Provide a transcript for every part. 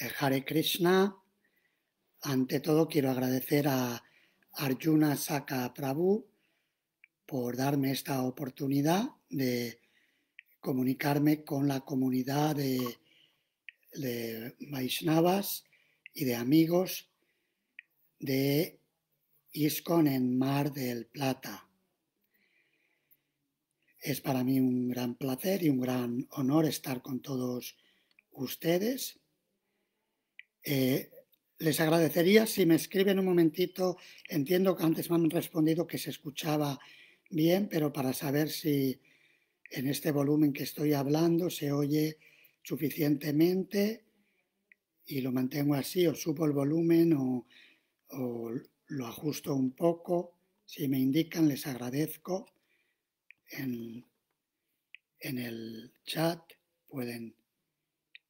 Hare Krishna. Ante todo quiero agradecer a Arjuna Saka Prabhu por darme esta oportunidad de comunicarme con la comunidad de, de Vaishnavas y de amigos de ISKCON en Mar del Plata. Es para mí un gran placer y un gran honor estar con todos ustedes. Eh, les agradecería si me escriben un momentito. Entiendo que antes me han respondido que se escuchaba bien, pero para saber si en este volumen que estoy hablando se oye suficientemente y lo mantengo así, o subo el volumen o, o lo ajusto un poco. Si me indican, les agradezco en, el chat, pueden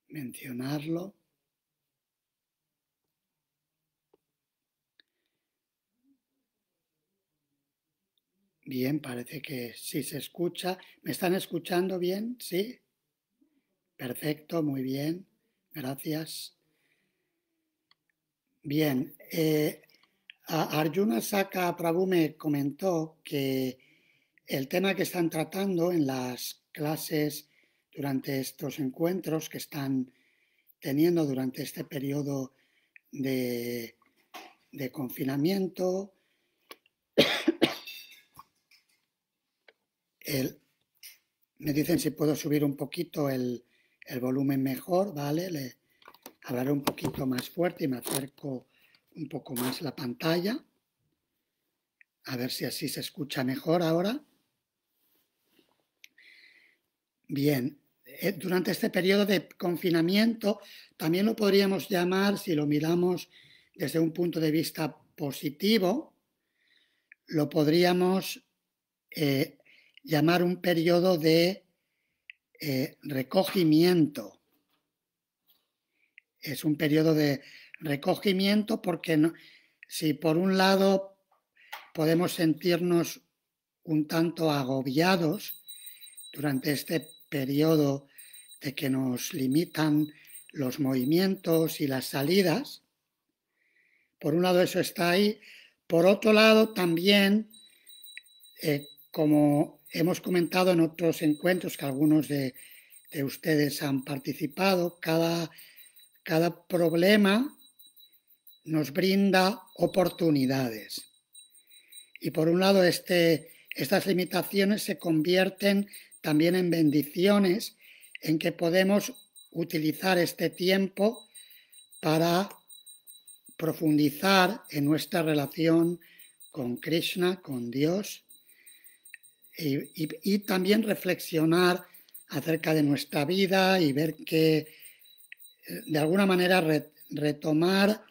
mencionarlo. Bien, parece que sí se escucha. ¿Me están escuchando bien? Sí. Perfecto, muy bien. Gracias. Bien, eh, Arjuna Saka Prabhu me comentó que el tema que están tratando en las clases durante estos encuentros que están teniendo durante este periodo de, confinamiento, me dicen si puedo subir un poquito el, volumen mejor, ¿vale? Le hablaré un poquito más fuerte y me acerco un poco más la pantalla. A ver si así se escucha mejor ahora. Bien, eh, durante este periodo de confinamiento también lo podríamos llamar, si lo miramos desde un punto de vista positivo, lo podríamos eh, llamar un periodo de eh, recogimiento. Es un periodo de recogimiento porque si por un lado podemos sentirnos un tanto agobiados durante este periodo de que nos limitan los movimientos y las salidas. Por un lado eso está ahí. Por otro lado también, eh, como hemos comentado en otros encuentros que algunos de, ustedes han participado, cada, problema nos brinda oportunidades. Y por un lado, este, estas limitaciones se convierten también en bendiciones en que podemos utilizar este tiempo para profundizar en nuestra relación con Krishna, con Dios, y, también reflexionar acerca de nuestra vida y ver que de alguna manera retomar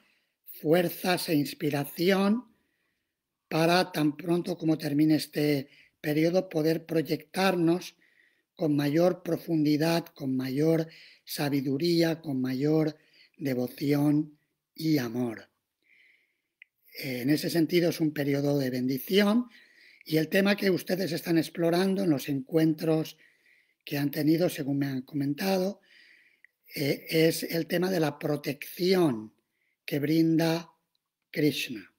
fuerzas e inspiración para tan pronto como termine este periodo poder proyectarnos con mayor profundidad, con mayor sabiduría, con mayor devoción y amor. En ese sentido es un periodo de bendición y el tema que ustedes están explorando en los encuentros que han tenido, según me han comentado, eh, es el tema de la protección que brinda Krishna.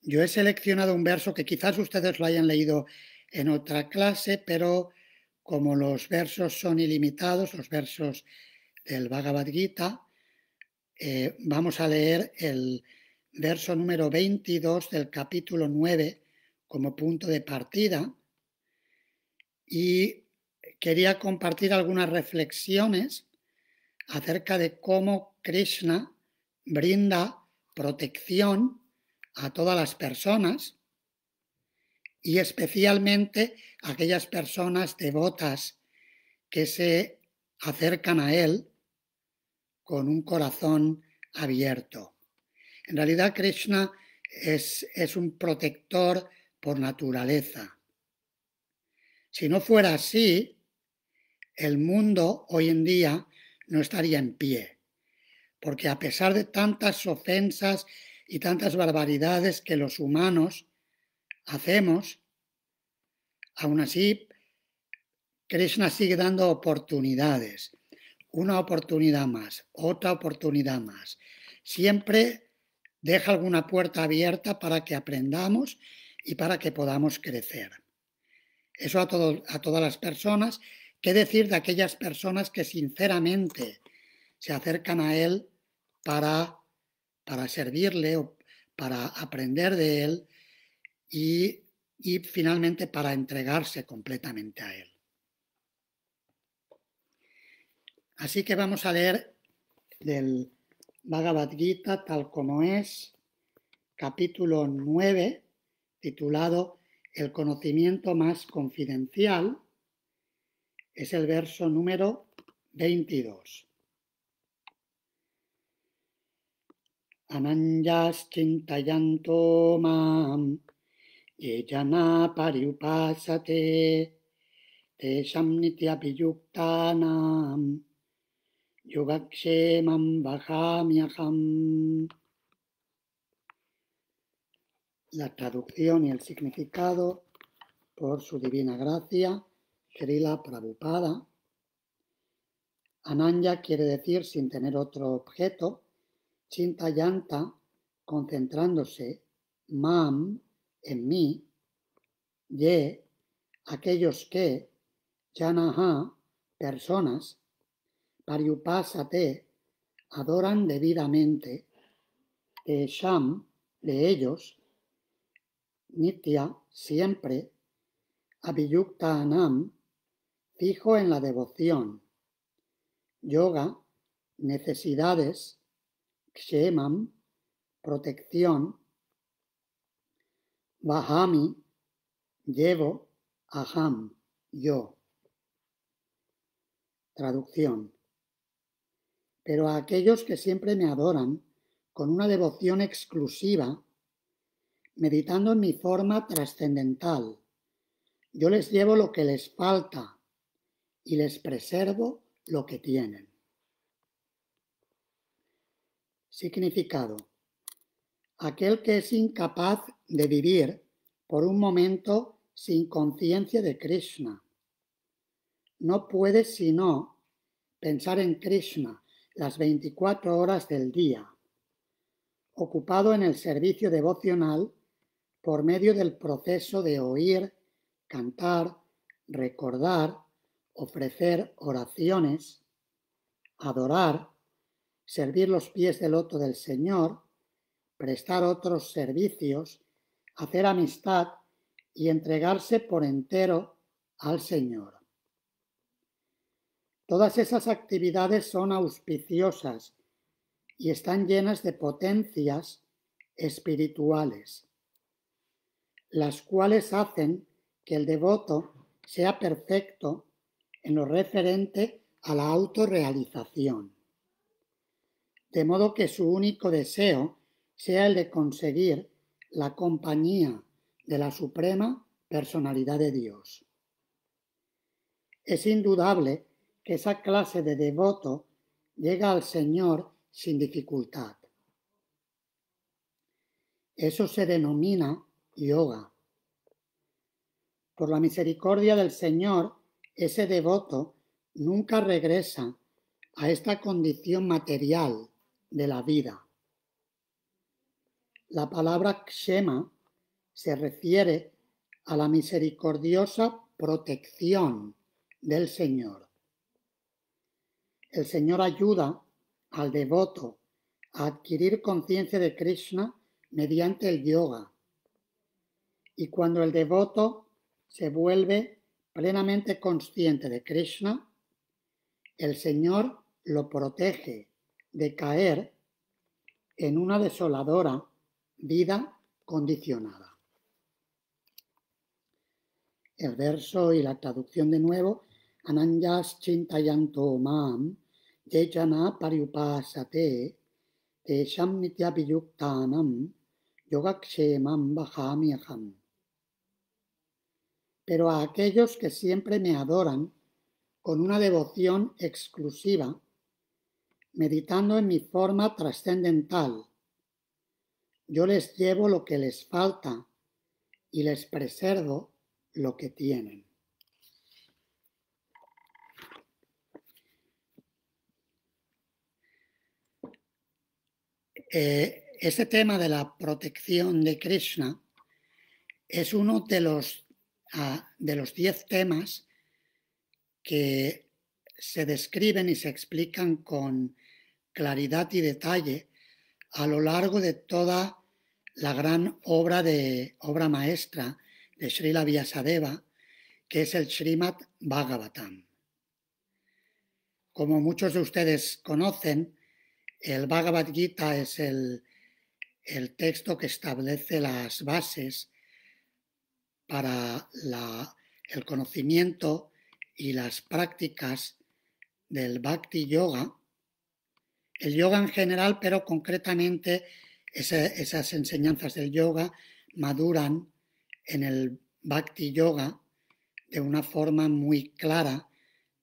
Yo he seleccionado un verso que quizás ustedes lo hayan leído en otra clase, pero como los versos son ilimitados, los versos del Bhagavad Gita, eh, vamos a leer el verso número 22 del capítulo 9 como punto de partida y quería compartir algunas reflexiones acerca de cómo Krishna brinda protección a todas las personas y especialmente a aquellas personas devotas que se acercan a Él con un corazón abierto. En realidad Krishna es, es un protector por naturaleza. Si no fuera así, el mundo hoy en día no estaría en pie, porque a pesar de tantas ofensas y tantas barbaridades que los humanos hacemos, aún así Krishna sigue dando oportunidades. una oportunidad más, otra oportunidad más. Siempre deja alguna puerta abierta para que aprendamos y para que podamos crecer. Eso a, a todas las personas. ¿Qué decir de aquellas personas que sinceramente se acercan a Él para, para servirle o para aprender de Él y, y finalmente para entregarse completamente a Él? Así que vamos a leer del Bhagavad Gita tal como es, capítulo 9, titulado El conocimiento más confidencial. Es el verso número 22. Ananyas chintayanto mam yejana pariupasate tesham nityapiyuktanam Yogakshemam Bhajamyaham. La traducción y el significado por su divina gracia, Srila Prabhupada. Ananya quiere decir sin tener otro objeto, Chintayanta concentrándose, Mam en mí, Ye aquellos que, Janaha personas, Pariupásate adoran debidamente, Sham de ellos, Nitya siempre, Abhiyukta Anam fijo en la devoción, Yoga necesidades, Kshemam protección, Vahami llevo, Aham yo. Traducción pero a aquellos que siempre me adoran con una devoción exclusiva, meditando en mi forma trascendental. Yo les llevo lo que les falta y les preservo lo que tienen. Significado. Aquel que es incapaz de vivir por un momento sin conciencia de Krishna. No puede sino pensar en Krishna las 24 horas del día, ocupado en el servicio devocional por medio del proceso de oír, cantar, recordar, ofrecer oraciones, adorar, servir los pies del loto del Señor, prestar otros servicios, hacer amistad y entregarse por entero al Señor. Todas esas actividades son auspiciosas y están llenas de potencias espirituales, las cuales hacen que el devoto sea perfecto en lo referente a la autorrealización, de modo que su único deseo sea el de conseguir la compañía de la Suprema Personalidad de Dios. Es indudable que esa clase de devoto llega al Señor sin dificultad. Eso se denomina yoga. Por la misericordia del Señor, ese devoto nunca regresa a esta condición material de la vida. La palabra kshema se refiere a la misericordiosa protección del Señor. El Señor ayuda al devoto a adquirir conciencia de Krishna mediante el yoga. Y cuando el devoto se vuelve plenamente consciente de Krishna, el Señor lo protege de caer en una desoladora vida condicionada. El verso y la traducción de nuevo, Ananyas Chintayanto Mam, Pero a aquellos que siempre me adoran con una devoción exclusiva, meditando en mi forma trascendental, yo les llevo lo que les falta y les preservo lo que tienen. Eh, ese tema de la protección de Krishna es uno de los, ah, de los diez temas que se describen y se explican con claridad y detalle a lo largo de toda la gran obra de obra maestra de Srila Vyasadeva, que es el Srimad Bhagavatam. Como muchos de ustedes conocen, el Bhagavad Gita es el, el texto que establece las bases para el conocimiento y las prácticas del Bhakti Yoga, el yoga en general, pero concretamente esas enseñanzas del yoga maduran en el Bhakti Yoga de una forma muy clara,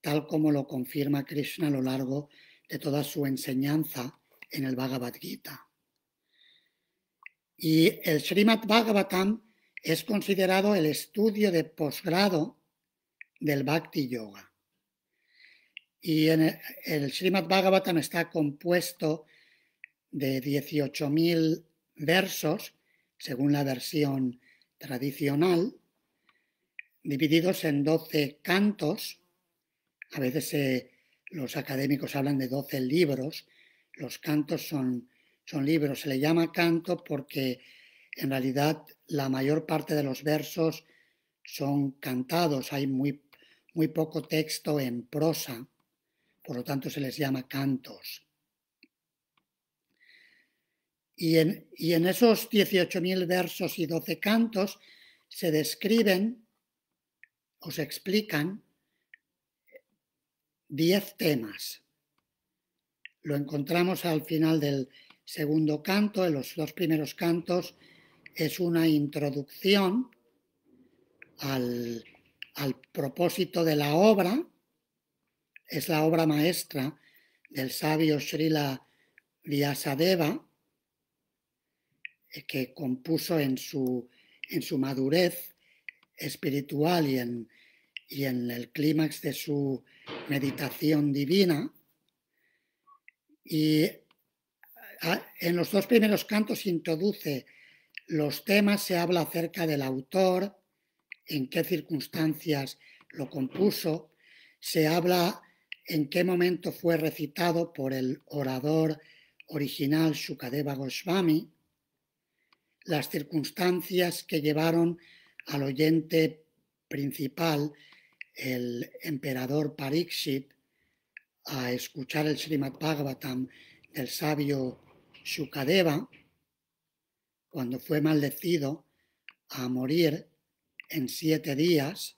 tal como lo confirma Krishna a lo largo de toda su enseñanza en el Bhagavad Gita. Y el Srimad Bhagavatam es considerado el estudio de posgrado del Bhakti Yoga. Y el, el Srimad Bhagavatam está compuesto de 18.000 versos, según la versión tradicional, divididos en 12 cantos. A veces los académicos hablan de 12 libros. Los cantos son, son libros. Se le llama canto porque en realidad la mayor parte de los versos son cantados. Hay muy, muy poco texto en prosa. Por lo tanto, se les llama cantos. Y en, y en esos 18.000 versos y 12 cantos se describen o se explican 10 temas. Lo encontramos al final del segundo canto, en los dos primeros cantos es una introducción al, al propósito de la obra, es la obra maestra del sabio Srila Vyasadeva, que compuso en su, en su madurez espiritual y en, y en el clímax de su meditación divina. Y en los dos primeros cantos introduce los temas, se habla acerca del autor, en qué circunstancias lo compuso, se habla en qué momento fue recitado por el orador original Shukadeva Goswami, las circunstancias que llevaron al oyente principal, el emperador Pariksit, a escuchar el Srimad Bhagavatam del sabio Shukadeva, cuando fue maldecido a morir en siete días.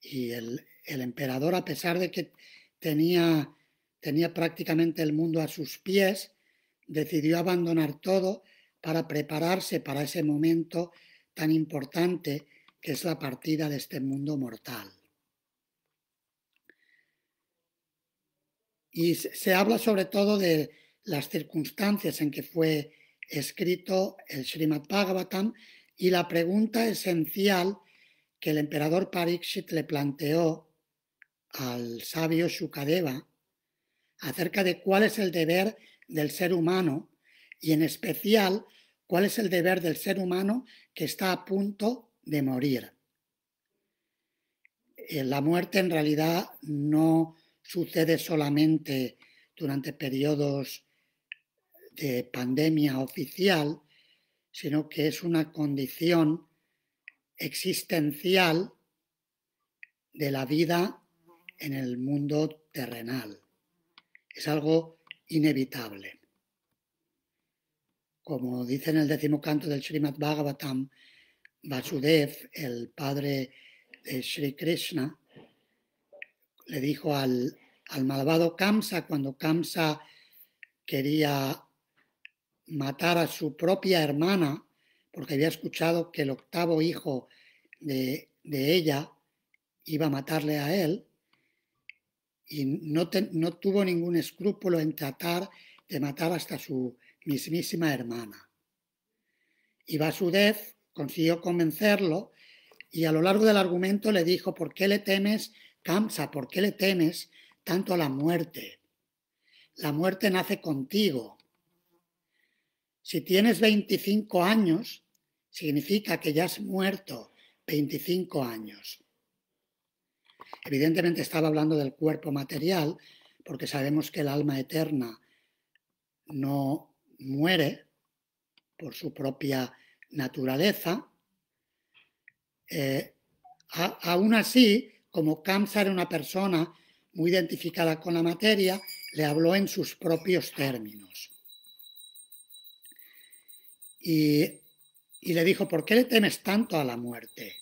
Y el, el emperador, a pesar de que tenía, tenía prácticamente el mundo a sus pies, decidió abandonar todo para prepararse para ese momento tan importante que es la partida de este mundo mortal. Y se habla sobre todo de las circunstancias en que fue escrito el Srimad Bhagavatam y la pregunta esencial que el emperador Pariksit le planteó al sabio Shukadeva acerca de cuál es el deber del ser humano y en especial cuál es el deber del ser humano que está a punto de morir. Eh, la muerte en realidad no sucede solamente durante periodos de pandemia oficial, sino que es una condición existencial de la vida en el mundo terrenal. Es algo inevitable. Como dice en el décimo canto del Srimad Bhagavatam, Vasudev, el padre de Sri Krishna, le dijo al, al malvado Kamsa, cuando Kamsa quería matar a su propia hermana, porque había escuchado que el octavo hijo de, de ella iba a matarle a él, y no, no tuvo ningún escrúpulo en tratar de matar hasta su mismísima hermana. Y Vasudev consiguió convencerlo y a lo largo del argumento le dijo, ¿por qué le temes, Kamsa? ¿Por qué le temes tanto a la muerte? la muerte nace contigo. Si tienes 25 años, significa que ya has muerto 25 años. Evidentemente estaba hablando del cuerpo material, porque sabemos que el alma eterna no muere por su propia naturaleza. Eh, aún así, como Kamsa era una persona muy identificada con la materia, le habló en sus propios términos. Y, y le dijo, ¿por qué le temes tanto a la muerte?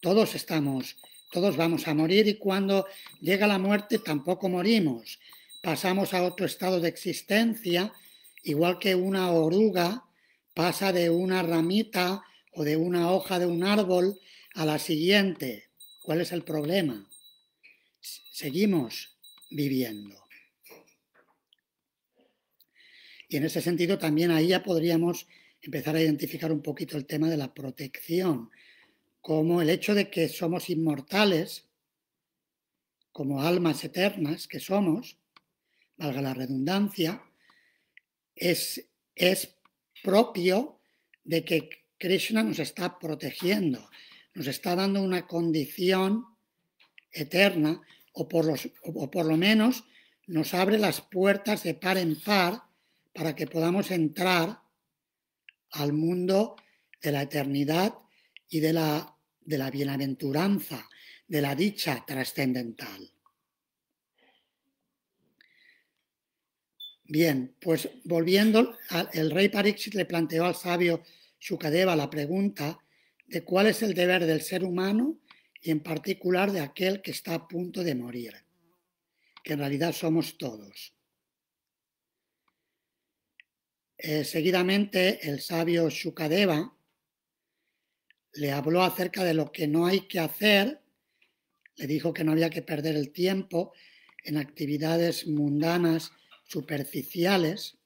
Todos estamos todos vamos a morir y cuando llega la muerte tampoco morimos. Pasamos a otro estado de existencia, igual que una oruga pasa de una ramita o de una hoja de un árbol a la siguiente. ¿Cuál es el problema? Seguimos viviendo. Y en ese sentido también ahí ya podríamos empezar a identificar un poquito el tema de la protección como el hecho de que somos inmortales, como almas eternas que somos, valga la redundancia, es, es propio de que Krishna nos está protegiendo, nos está dando una condición eterna o por, o por lo menos nos abre las puertas de par en par para que podamos entrar al mundo de la eternidad y de la de la bienaventuranza, de la dicha trascendental. Bien, pues volviendo, el rey Pariksit le planteó al sabio Shukadeva la pregunta de cuál es el deber del ser humano y en particular de aquel que está a punto de morir, que en realidad somos todos. Eh, seguidamente el sabio Shukadeva le habló acerca de lo que no hay que hacer, le dijo que no había que perder el tiempo en actividades mundanas superficiales.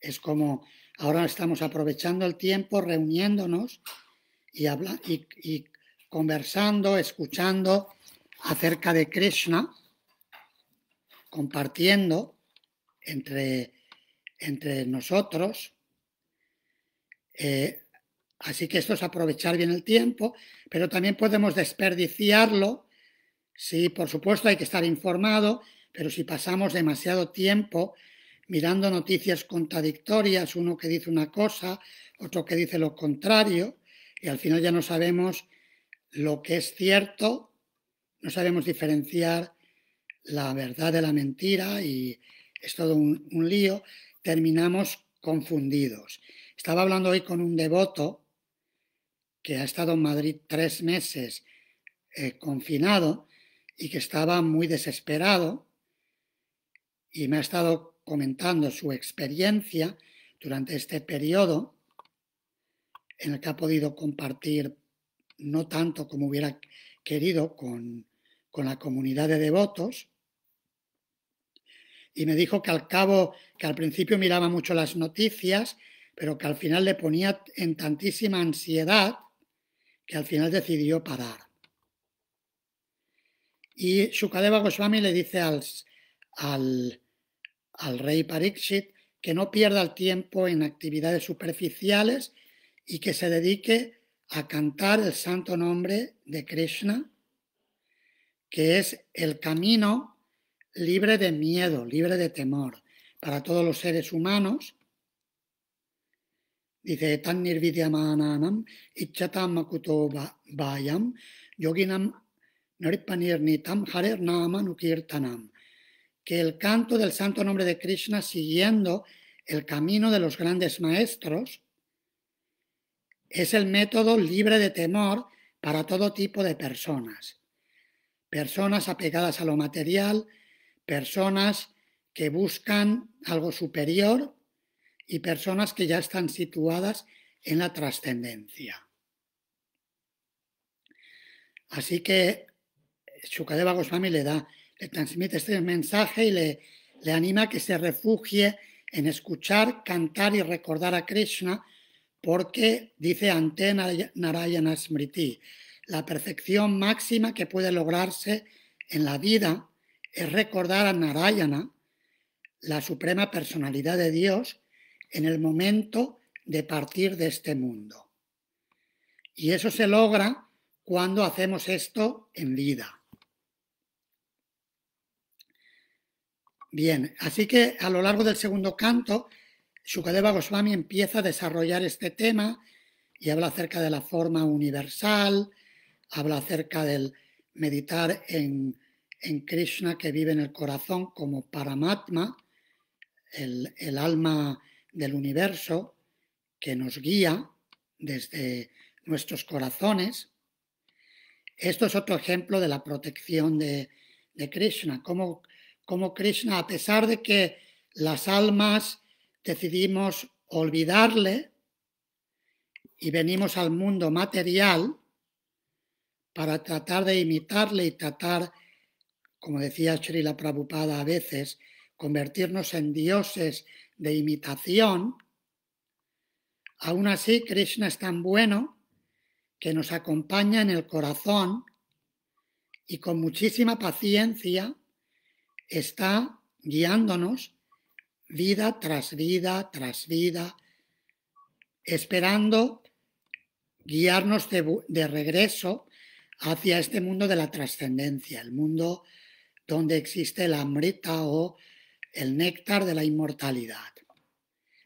Es como ahora estamos aprovechando el tiempo reuniéndonos y, y, conversando, escuchando acerca de Krishna, compartiendo entre, entre nosotros. Eh, Así que esto es aprovechar bien el tiempo, pero también podemos desperdiciarlo. Sí, por supuesto hay que estar informado, pero si pasamos demasiado tiempo mirando noticias contradictorias, uno que dice una cosa, otro que dice lo contrario, y al final ya no sabemos lo que es cierto, no sabemos diferenciar la verdad de la mentira y es todo un, lío, terminamos confundidos. Estaba hablando hoy con un devoto que ha estado en Madrid tres meses eh, confinado y que estaba muy desesperado y me ha estado comentando su experiencia durante este periodo en el que ha podido compartir no tanto como hubiera querido con, con la comunidad de devotos. Y me dijo que al cabo, que al principio miraba mucho las noticias, pero que al final le ponía en tantísima ansiedad que al final decidió parar. Y Shukadeva Goswami le dice al, al, al rey Pariksit que no pierda el tiempo en actividades superficiales y que se dedique a cantar el santo nombre de Krishna, que es el camino libre de miedo, libre de temor para todos los seres humanos Dice, tan nirvidyamananam ichatam makuto bayam yoginam naripanirnitam harer nama nukirtanam. Que el canto del santo nombre de Krishna siguiendo el camino de los grandes maestros es el método libre de temor para todo tipo de personas. Personas apegadas a lo material, personas que buscan algo superior y personas que ya están situadas en la trascendencia. Así que Shukadeva Goswami le da, le transmite este mensaje y le, le anima a que se refugie en escuchar, cantar y recordar a Krishna, porque dice ante Narayana Smriti, la perfección máxima que puede lograrse en la vida es recordar a Narayana, la suprema personalidad de Dios, en el momento de partir de este mundo. Y eso se logra cuando hacemos esto en vida. Bien, así que a lo largo del segundo canto, Shukadeva Goswami empieza a desarrollar este tema y habla acerca de la forma universal, habla acerca del meditar en, Krishna que vive en el corazón como Paramatma, el, el alma del universo que nos guía desde nuestros corazones. Esto es otro ejemplo de la protección de, Krishna, como, como Krishna, a pesar de que las almas decidimos olvidarle y venimos al mundo material para tratar de imitarle y tratar, como decía Srila Prabhupada a veces, convertirnos en dioses de imitación, aún así Krishna es tan bueno que nos acompaña en el corazón y con muchísima paciencia está guiándonos vida tras vida tras vida, esperando guiarnos de, regreso hacia este mundo de la trascendencia, el mundo donde existe la amrita o el néctar de la inmortalidad,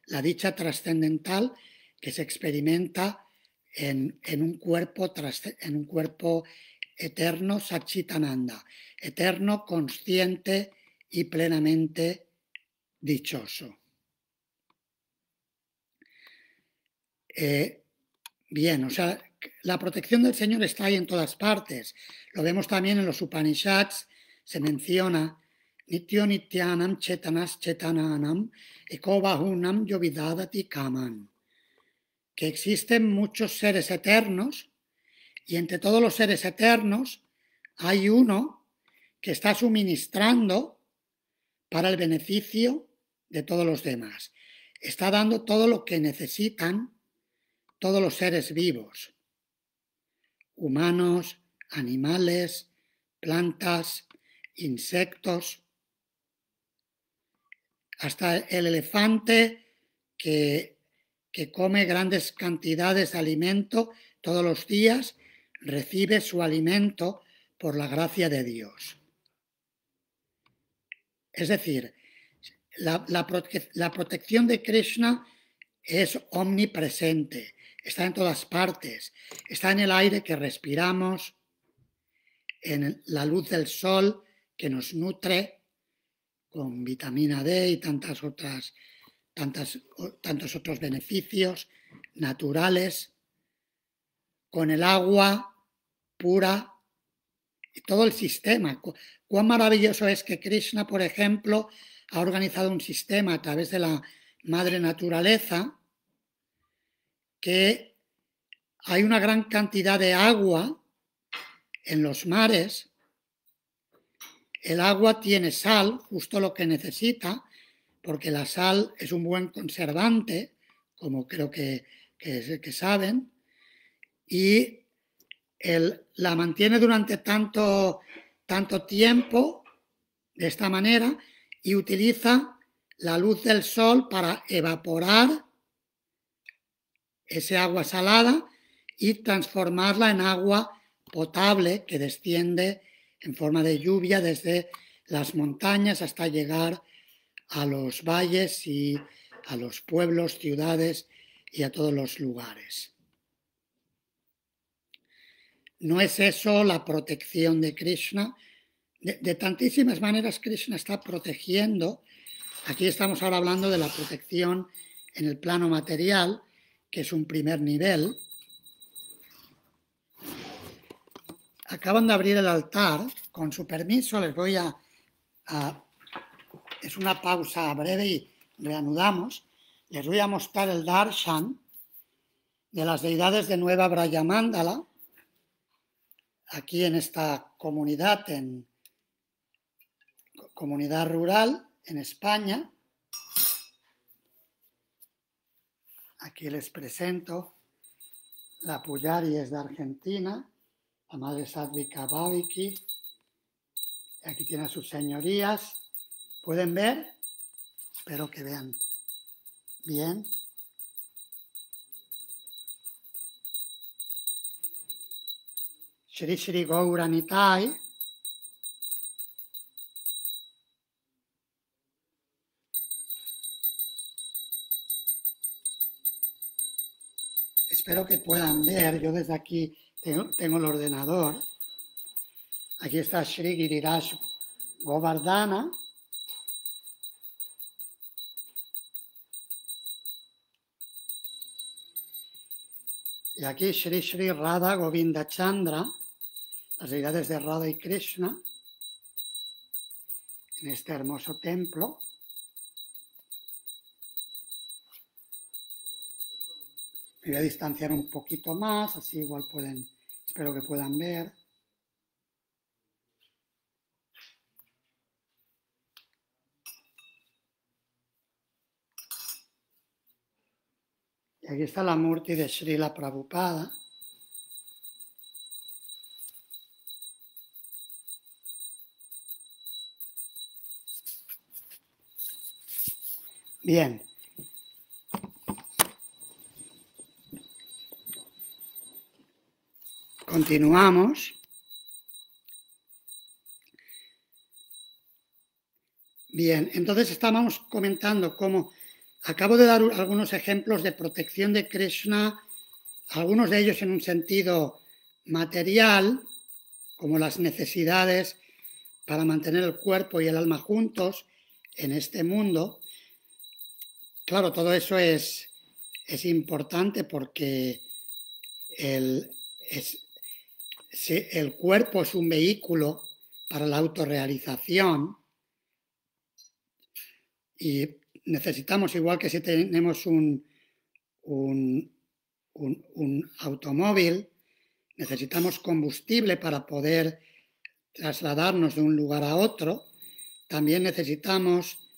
la dicha trascendental que se experimenta en, un cuerpo, en un cuerpo eterno, Sachitananda, eterno, consciente y plenamente dichoso. Eh, bien, o sea, la protección del Señor está ahí en todas partes. Lo vemos también en los Upanishads, se menciona Nityo Nityanam Chetanas Chetananam Ekobahunam Yovidadati Kaman, que existen muchos seres eternos y entre todos los seres eternos hay uno que está suministrando para el beneficio de todos los demás. Está dando todo lo que necesitan todos los seres vivos, humanos, animales, plantas, insectos, hasta el elefante que, que come grandes cantidades de alimento todos los días, recibe su alimento por la gracia de Dios. Es decir, la, protección de Krishna es omnipresente, está en todas partes, está en el aire que respiramos, en la luz del sol que nos nutre con vitamina D y tantas otras, tantas, tantos otros beneficios naturales, con el agua pura y todo el sistema. Cuán maravilloso es que Krishna, por ejemplo, ha organizado un sistema a través de la madre naturaleza que hay una gran cantidad de agua en los mares. El agua tiene sal, justo lo que necesita, porque la sal es un buen conservante, como creo que, que, saben, y la mantiene durante tanto, tanto tiempo de esta manera y utiliza la luz del sol para evaporar ese agua salada y transformarla en agua potable que desciende en forma de lluvia desde las montañas hasta llegar a los valles y a los pueblos, ciudades y a todos los lugares. ¿No es eso la protección de Krishna? de, tantísimas maneras Krishna está protegiendo. Aquí estamos ahora hablando de la protección en el plano material, que es un primer nivel. Acaban de abrir el altar. Con su permiso les voy a... es una pausa breve y reanudamos. Les voy a mostrar el darshan de las deidades de Nueva Brayamandala, aquí en esta comunidad en comunidad rural en España. Aquí les presento la Puyari es de Argentina, la madre Sadvika Babiki, Aquí tiene a sus señorías. ¿Pueden ver? Espero que vean bien. Shri Shri Gauranitai. Espero que puedan ver. Yo desde aquí tengo, el ordenador. Aquí está Shri Giriraj Govardhana. Y aquí Shri Shri Radha Govinda Chandra, las deidades de Radha y Krishna, en este hermoso templo. Me voy a distanciar un poquito más, así igual pueden, espero que puedan ver. Y aquí está la Murti de Srila Prabhupada. Bien. Continuamos. Bien, entonces estábamos comentando cómo acabo de dar algunos ejemplos de protección de Krishna, algunos de ellos en un sentido material, como las necesidades para mantener el cuerpo y el alma juntos en este mundo. Claro, todo eso es, es importante porque el, es, el cuerpo es un vehículo para la autorrealización y necesitamos, igual que si tenemos un, un, un, automóvil, necesitamos combustible para poder trasladarnos de un lugar a otro, también necesitamos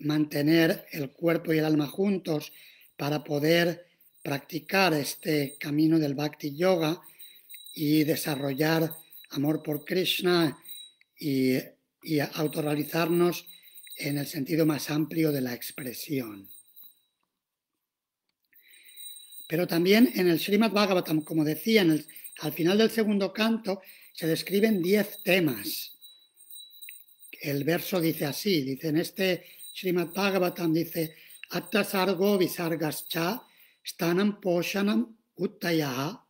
mantener el cuerpo y el alma juntos para poder practicar este camino del bhakti yoga y desarrollar amor por Krishna y, autorrealizarnos en el sentido más amplio de la expresión. Pero también en el Srimad Bhagavatam, como decía, al final del segundo canto se describen diez temas. El verso dice así, dice en este Srimad Bhagavatam, dice, Atta sargo visargascha stanam poshanam uttaya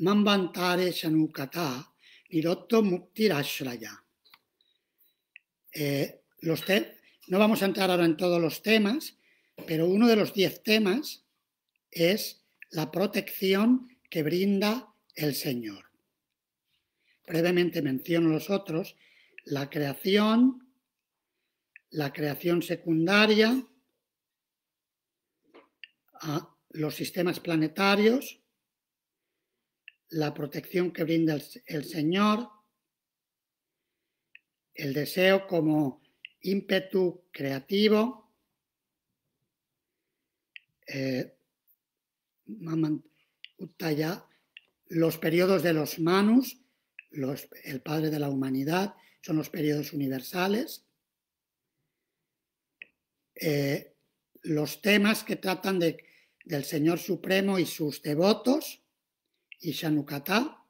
Mambantare Shanukata Nirotto Muktirashraya. Eh, los no vamos a entrar ahora en todos los temas, pero uno de los diez temas es la protección que brinda el Señor. Brevemente menciono los otros, la creación, la creación secundaria, los sistemas planetarios, la protección que brinda el, Señor, el deseo como ímpetu creativo, eh, los periodos de los manus, el padre de la humanidad, son los periodos universales. Eh, los temas que tratan de, del Señor Supremo y sus devotos, y Shanukata,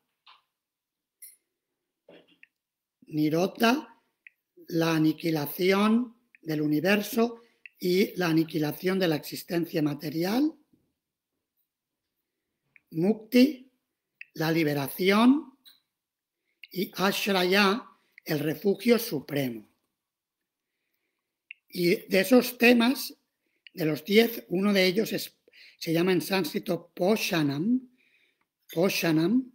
Nirota, la aniquilación del universo y la aniquilación de la existencia material, Mukti, la liberación y Ashraya, el refugio supremo. Y de esos temas, de los diez, uno de ellos se llama en sánscrito Poshanam, Poshanam,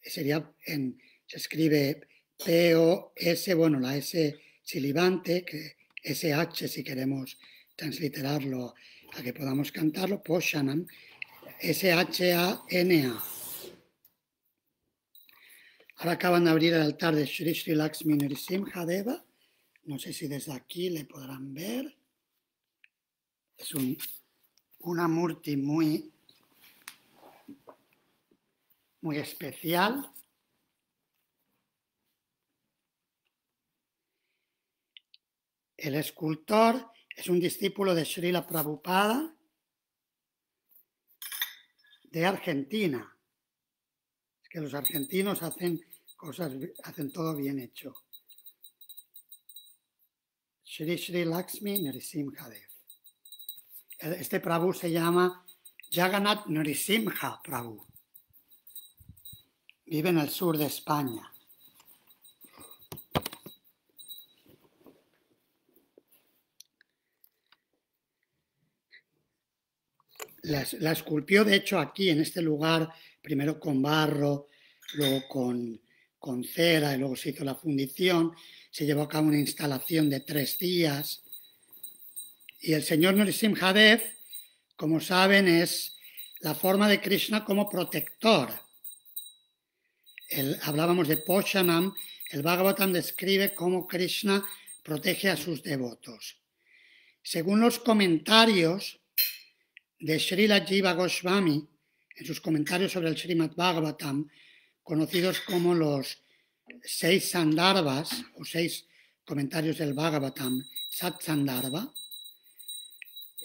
sería en, se escribe P-O-S, bueno, la S silibante, que SH si queremos transliterarlo a que podamos cantarlo, Poshanam, S-H-A-N-A. Ahora acaban de abrir el altar de Sri Sri Lakshmi Nrisimha Deva. No sé si desde aquí le podrán ver. Es un, una murti muy muy especial. El escultor es un discípulo de Srila Prabhupada de Argentina. Es que los argentinos hacen cosas, hacen todo bien hecho. Shri Shri Lakshmi Nrisimhadev. Este Prabhu se llama Jagannath Nrisimha Prabhu. Vive en el sur de España. La, esculpió, de hecho, aquí, en este lugar, primero con barro, luego con, con cera, y luego se hizo la fundición. Se llevó a cabo una instalación de tres días. Y el señor Nrisimhadev, como saben, es la forma de Krishna como protector. hablábamos de Poshanam, el Bhagavatam describe cómo Krishna protege a sus devotos. Según los comentarios de Srila Jiva Goswami, en sus comentarios sobre el Srimad Bhagavatam, conocidos como los seis Sandarbhas o seis comentarios del Bhagavatam, Sat Sandarbha,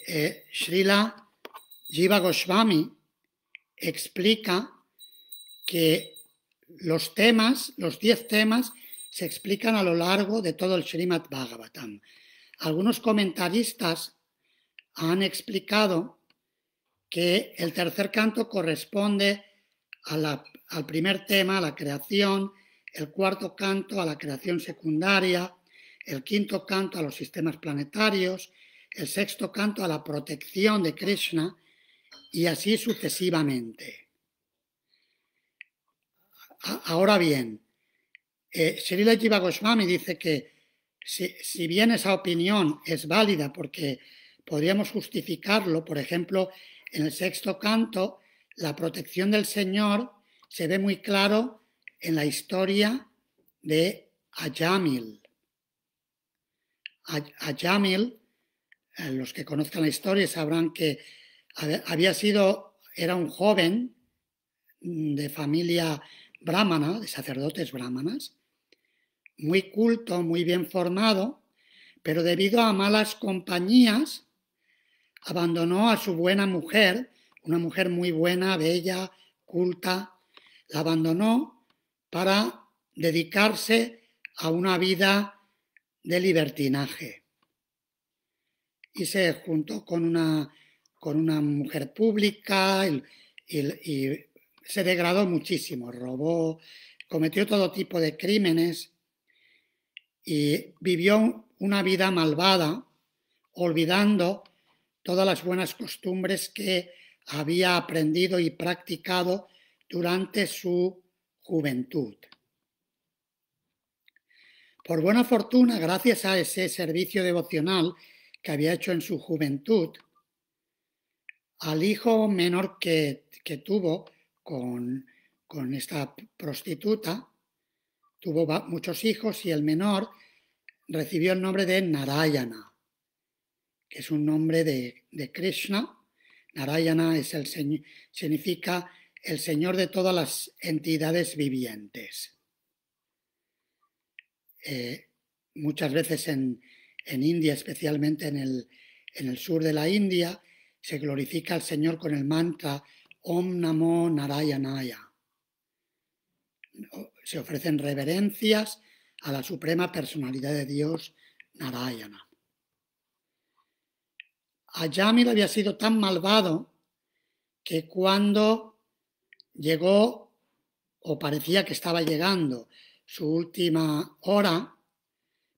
eh, Srila Jiva Goswami explica que los temas, los diez temas, se explican a lo largo de todo el Srimad Bhagavatam. Algunos comentaristas han explicado que el tercer canto corresponde al primer tema, a la creación, el cuarto canto a la creación secundaria, el quinto canto a los sistemas planetarios, el sexto canto a la protección de Krishna y así sucesivamente. Ahora bien, eh, Srila Jiva Goswami dice que si, bien esa opinión es válida porque podríamos justificarlo, por ejemplo, en el sexto canto, la protección del Señor se ve muy claro en la historia de Ayamil. Ayamil, eh, los que conozcan la historia sabrán que había sido, era un joven de familia brahmana, de sacerdotes brahmanas, muy culto, muy bien formado, pero debido a malas compañías, abandonó a su buena mujer, una mujer muy buena, bella, culta, abandonó para dedicarse a una vida de libertinaje. Y se juntó con una con una mujer pública y, se degradó muchísimo, robó, cometió todo tipo de crímenes y vivió una vida malvada, olvidando todas las buenas costumbres que había aprendido y practicado durante su juventud. Por buena fortuna, gracias a ese servicio devocional que había hecho en su juventud, al hijo menor que, tuvo con, esta prostituta, tuvo muchos hijos y el menor recibió el nombre de Narayana, que es un nombre de, Krishna. Narayana es el, significa el Señor de todas las entidades vivientes. Eh, muchas veces en, India, especialmente en el, en el sur de la India, se glorifica al Señor con el mantra Om Namo Narayanaya. Se ofrecen reverencias a la suprema personalidad de Dios, Narayana. Ayamil había sido tan malvado que cuando llegó o parecía que estaba llegando su última hora,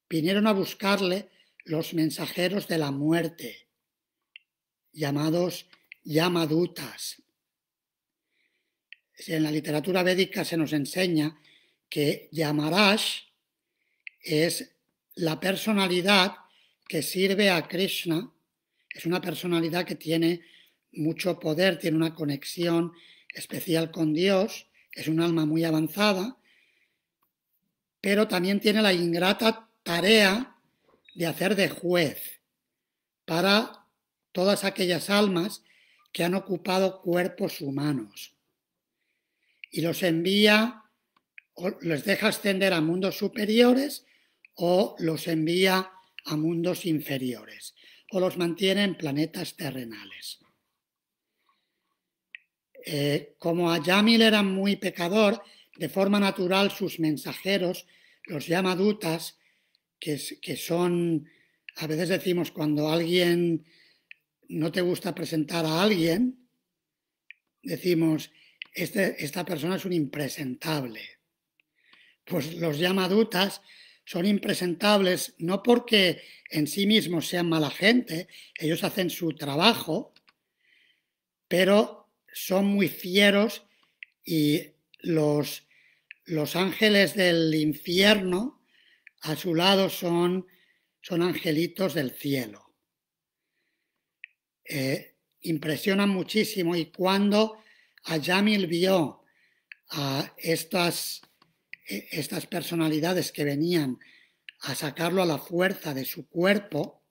vinieron a buscarle los mensajeros de la muerte llamados Yamadutas. En la literatura védica se nos enseña que Yamarash es la personalidad que sirve a Krishna, es una personalidad que tiene mucho poder, tiene una conexión especial con Dios, es un alma muy avanzada, pero también tiene la ingrata tarea de hacer de juez para todas aquellas almas que han ocupado cuerpos humanos y los envía o les deja ascender a mundos superiores o los envía a mundos inferiores o los mantiene en planetas terrenales. Eh, como Ayamil era muy pecador, de forma natural sus mensajeros, los yamadutas, que, son, a veces decimos cuando alguien no te gusta presentar a alguien, decimos, este, esta persona es un impresentable. Pues los yamadutas son impresentables no porque en sí mismos sean mala gente, ellos hacen su trabajo, pero son muy fieros y los, los ángeles del infierno a su lado son, son angelitos del cielo. Eh, impresionan muchísimo y cuando Ayamil vio a estas, e, estas personalidades que venían a sacarlo a la fuerza de su cuerpo,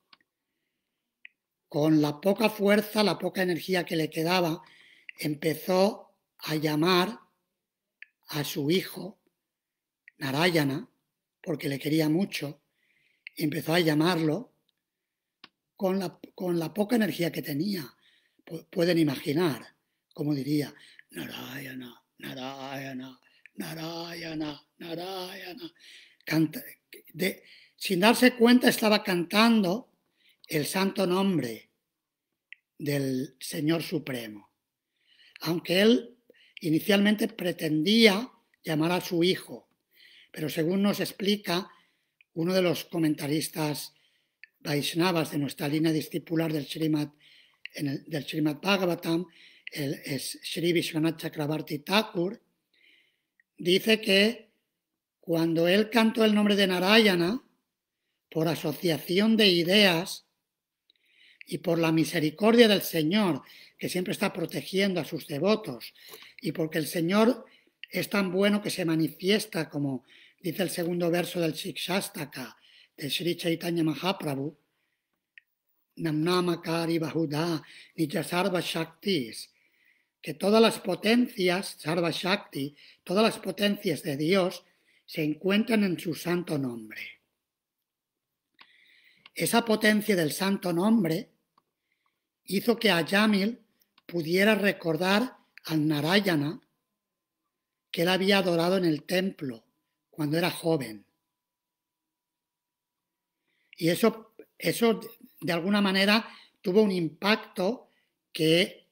con la poca fuerza, la poca energía que le quedaba, empezó a llamar a su hijo, Narayana, porque le quería mucho, empezó a llamarlo con la, con la poca energía que tenía. Pueden imaginar como diría, Narayana, Narayana, Narayana, Narayana. sin darse cuenta estaba cantando el santo nombre del Señor Supremo. Aunque él inicialmente pretendía llamar a su hijo, pero según nos explica uno de los comentaristas Vaishnavas de nuestra línea discipular del Srimad, del Srimad Bhagavatam, el, Sri Vishwanath Chakrabarti Thakur, dice que cuando él cantó el nombre de Narayana, por asociación de ideas y por la misericordia del Señor, que siempre está protegiendo a sus devotos, y porque el Señor es tan bueno que se manifiesta, como dice el segundo verso del Shikshastaka de Sri Chaitanya Mahaprabhu, Namnamakari Bahuda Nijasarva Shaktis, que todas las potencias, Sarva Shakti, todas las potencias de Dios se encuentran en su santo nombre. Esa potencia del santo nombre hizo que Ayamil pudiera recordar al Narayana que él había adorado en el templo cuando era joven. Y eso, eso de alguna manera tuvo un impacto que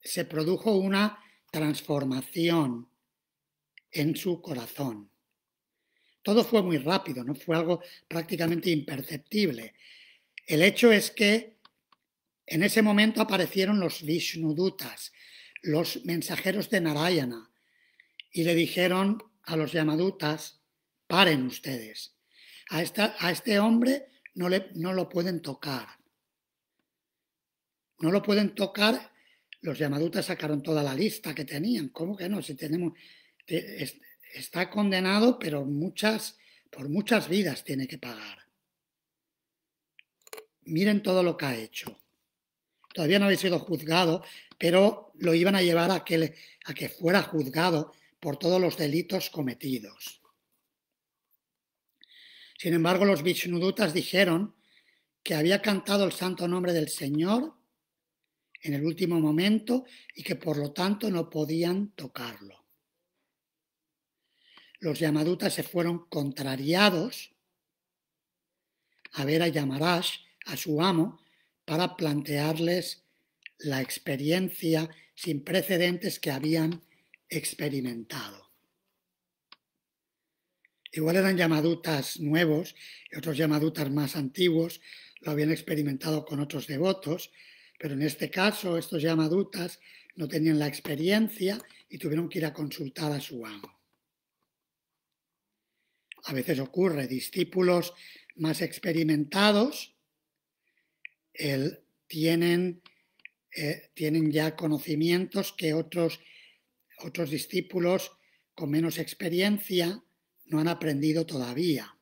se produjo una transformación en su corazón. Todo fue muy rápido, no fue algo prácticamente imperceptible. El hecho es que en ese momento aparecieron los Vishnudutas, los mensajeros de Narayana, y le dijeron a los Yamadutas, paren ustedes, a, este hombre no, lo pueden tocar. No lo pueden tocar los Yamadutas sacaron toda la lista que tenían. ¿Cómo que no? Si tenemos. Está condenado, pero por muchas vidas tiene que pagar. Miren todo lo que ha hecho. Todavía no había sido juzgado, pero lo iban a llevar a que, a que fuera juzgado por todos los delitos cometidos. Sin embargo, los Vishnudutas dijeron que había cantado el santo nombre del Señor en el último momento y que por lo tanto no podían tocarlo. Los Yamadutas se fueron contrariados a ver a Yamarash, a su amo, para plantearles la experiencia sin precedentes que habían experimentado. Igual eran Yamadutas nuevos y otros Yamadutas más antiguos lo habían experimentado con otros devotos, pero en este caso, estos yamadutas no tenían la experiencia y tuvieron que ir a consultar a su amo. A veces ocurre, discípulos más experimentados tienen, eh, tienen ya conocimientos que otros, otros discípulos con menos experiencia no han aprendido todavía.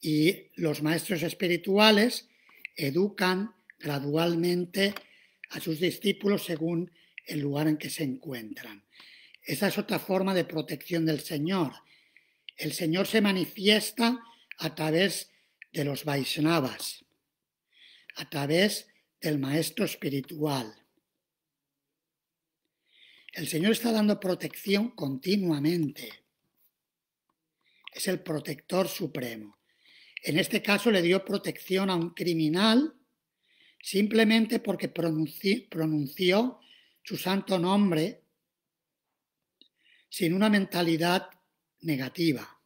Y los maestros espirituales educan gradualmente a sus discípulos según el lugar en que se encuentran. Esa es otra forma de protección del Señor. El Señor se manifiesta a través de los Vaishnavas a través del maestro espiritual. El Señor está dando protección continuamente. Es el protector supremo. En este caso le dio protección a un criminal simplemente porque pronunció, su santo nombre sin una mentalidad negativa.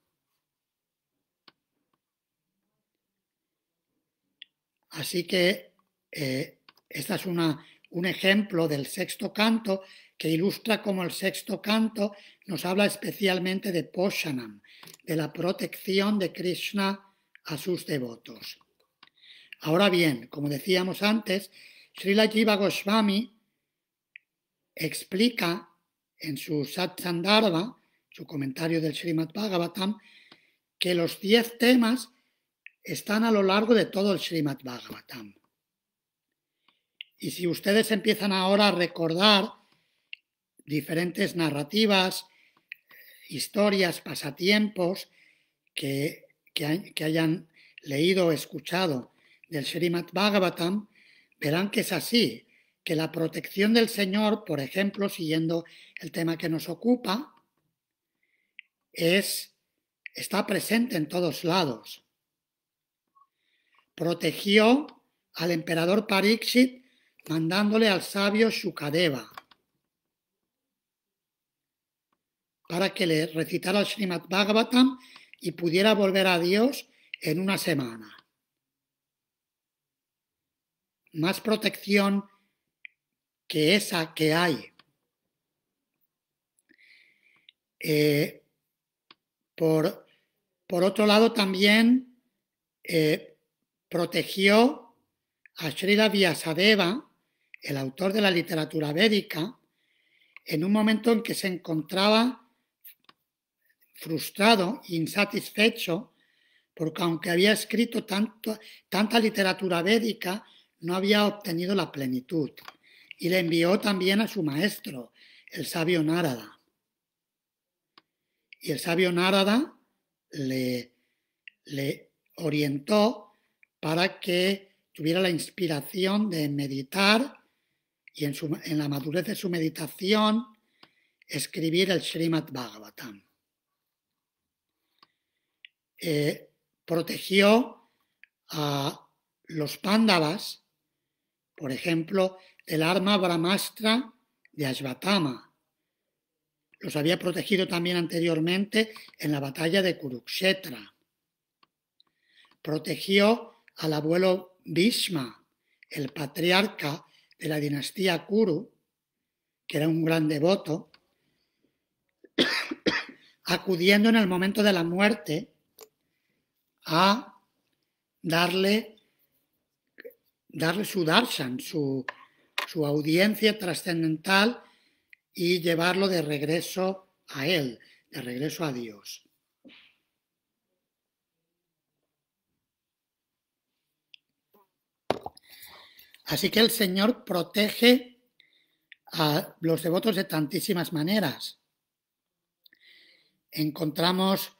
Así que eh, este es una, un ejemplo del sexto canto que ilustra cómo el sexto canto nos habla especialmente de Poshanam, de la protección de Krishna a sus devotos. Ahora bien, como decíamos antes, Srila Jiva Goswami explica en su Satsandharva, su comentario del Srimad Bhagavatam, que los diez temas están a lo largo de todo el Srimad Bhagavatam. Y si ustedes empiezan ahora a recordar diferentes narrativas, historias, pasatiempos que, que, hayan leído o escuchado del Srimad Bhagavatam, verán que es así, que la protección del Señor, por ejemplo, siguiendo el tema que nos ocupa, es, está presente en todos lados. Protegió al emperador Pariksit mandándole al sabio Shukadeva para que le recitara el Srimad Bhagavatam y pudiera volver a Dios en una semana. Más protección que esa que hay. Eh, por, por, otro lado, también eh, protegió a Srila Vyasadeva, el autor de la literatura védica, en un momento en que se encontraba frustrado, insatisfecho, porque aunque había escrito tanta literatura védica, no había obtenido la plenitud y le envió también a su maestro, el sabio Nárada. Y el sabio Nárada le, le orientó para que tuviera la inspiración de meditar y en, la madurez de su meditación escribir el Srimad Bhagavatam. Eh, protegió a los pándavas, por ejemplo, el arma Brahmastra de Ashvatama. Los había protegido también anteriormente en la batalla de Kurukshetra. Protegió al abuelo Bhishma, el patriarca de la dinastía Kuru, que era un gran devoto, acudiendo en el momento de la muerte a darle, darle su darshan, su, su audiencia trascendental y llevarlo de regreso a Él, de regreso a Dios. Así que el Señor protege a los devotos de tantísimas maneras. Encontramos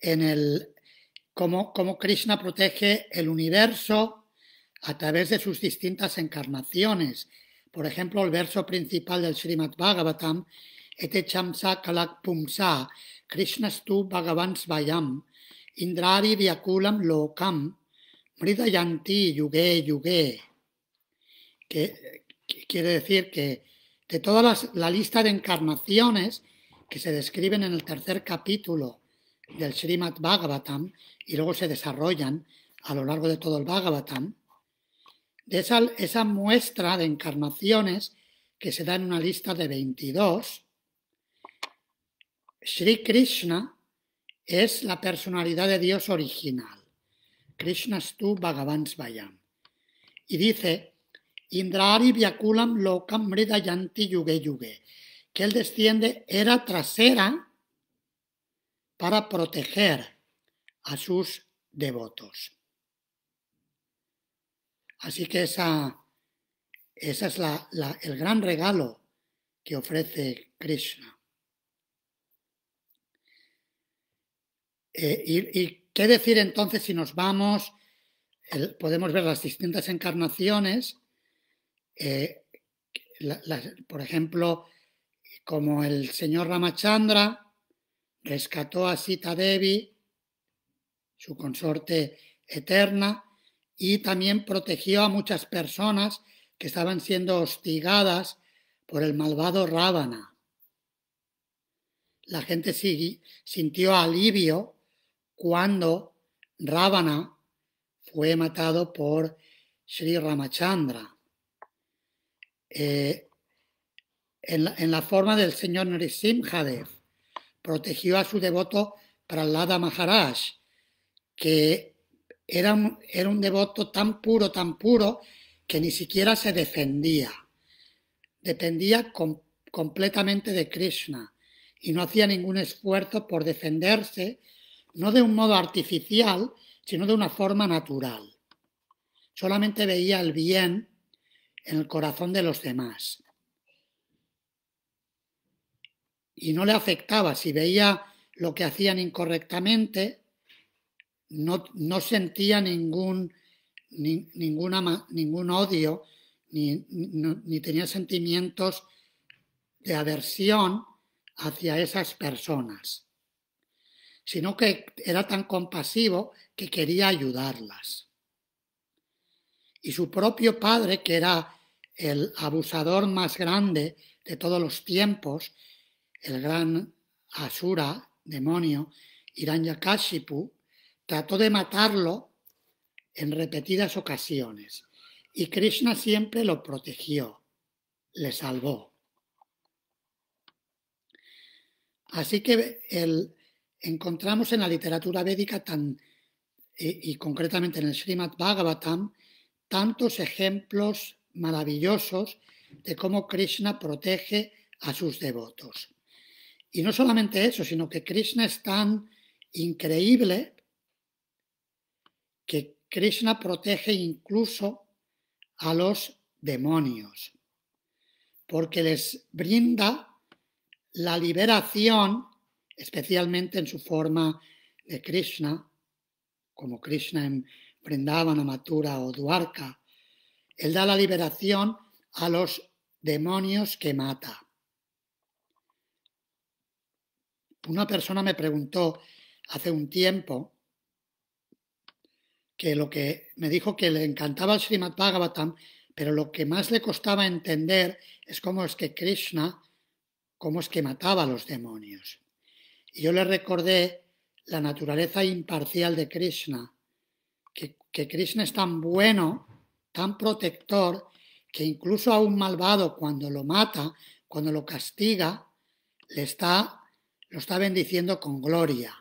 en el cómo, cómo Krishna protege el universo a través de sus distintas encarnaciones por ejemplo, el verso principal del Srimad Bhagavatam, Ete chamsa kalak pumsa, Krishnastu Bhagavan Svayam, Indrari Vyakulam Lokam, Mridayanti Yuge Yuge. Que, quiere decir que de toda la lista de encarnaciones que se describen en el tercer capítulo del Srimad Bhagavatam y luego se desarrollan a lo largo de todo el Bhagavatam, de esa, muestra de encarnaciones que se da en una lista de 22, Sri Krishna es la personalidad de Dios original. Krishna Stu Bhagavan Svayam. Y dice, Indrari Vyakulam Lokam Mridayanti Yuge Yuge, que él desciende era trasera para proteger a sus devotos. Así que esa, esa es el gran regalo que ofrece Krishna. Eh, y, qué decir entonces si nos vamos podemos ver las distintas encarnaciones, eh, por ejemplo, como el señor Ramachandra rescató a Sita Devi, su consorte eterna, y también protegió a muchas personas que estaban siendo hostigadas por el malvado Ravana. La gente sintió alivio cuando Ravana fue matado por Sri Ramachandra. Eh, en, la, forma del señor Nrisimhadev, protegió a su devoto Prahlada Maharaj, que era un, era un devoto tan puro, tan puro, que ni siquiera se defendía. Dependía completamente de Krishna y no hacía ningún esfuerzo por defenderse, no de un modo artificial, sino de una forma natural. Solamente veía el bien en el corazón de los demás. Y no le afectaba si veía lo que hacían incorrectamente, no, no sentía ningún, ningún odio, ni, ni tenía sentimientos de aversión hacia esas personas, sino que era tan compasivo que quería ayudarlas. Y su propio padre, que era el abusador más grande de todos los tiempos, el gran Asura, demonio, Hiranyakashipu, trató de matarlo en repetidas ocasiones y Krishna siempre lo protegió, le salvó. Así que encontramos en la literatura védica tan, y, concretamente en el Srimad Bhagavatam tantos ejemplos maravillosos de cómo Krishna protege a sus devotos. Y no solamente eso, sino que Krishna es tan increíble que Krishna protege incluso a los demonios, porque les brinda la liberación, especialmente en su forma de Krishna, como Krishna en Vrindavana, Mathura o Dwarka. Él da la liberación a los demonios que mata. Una persona me preguntó hace un tiempo que lo que me dijo que le encantaba el Srimad Bhagavatam, pero lo que más le costaba entender es cómo es que Krishna, cómo es que mataba a los demonios. Y yo le recordé la naturaleza imparcial de Krishna, que, Krishna es tan bueno, tan protector, que incluso a un malvado cuando lo mata, cuando lo castiga, le está, lo está bendiciendo con gloria.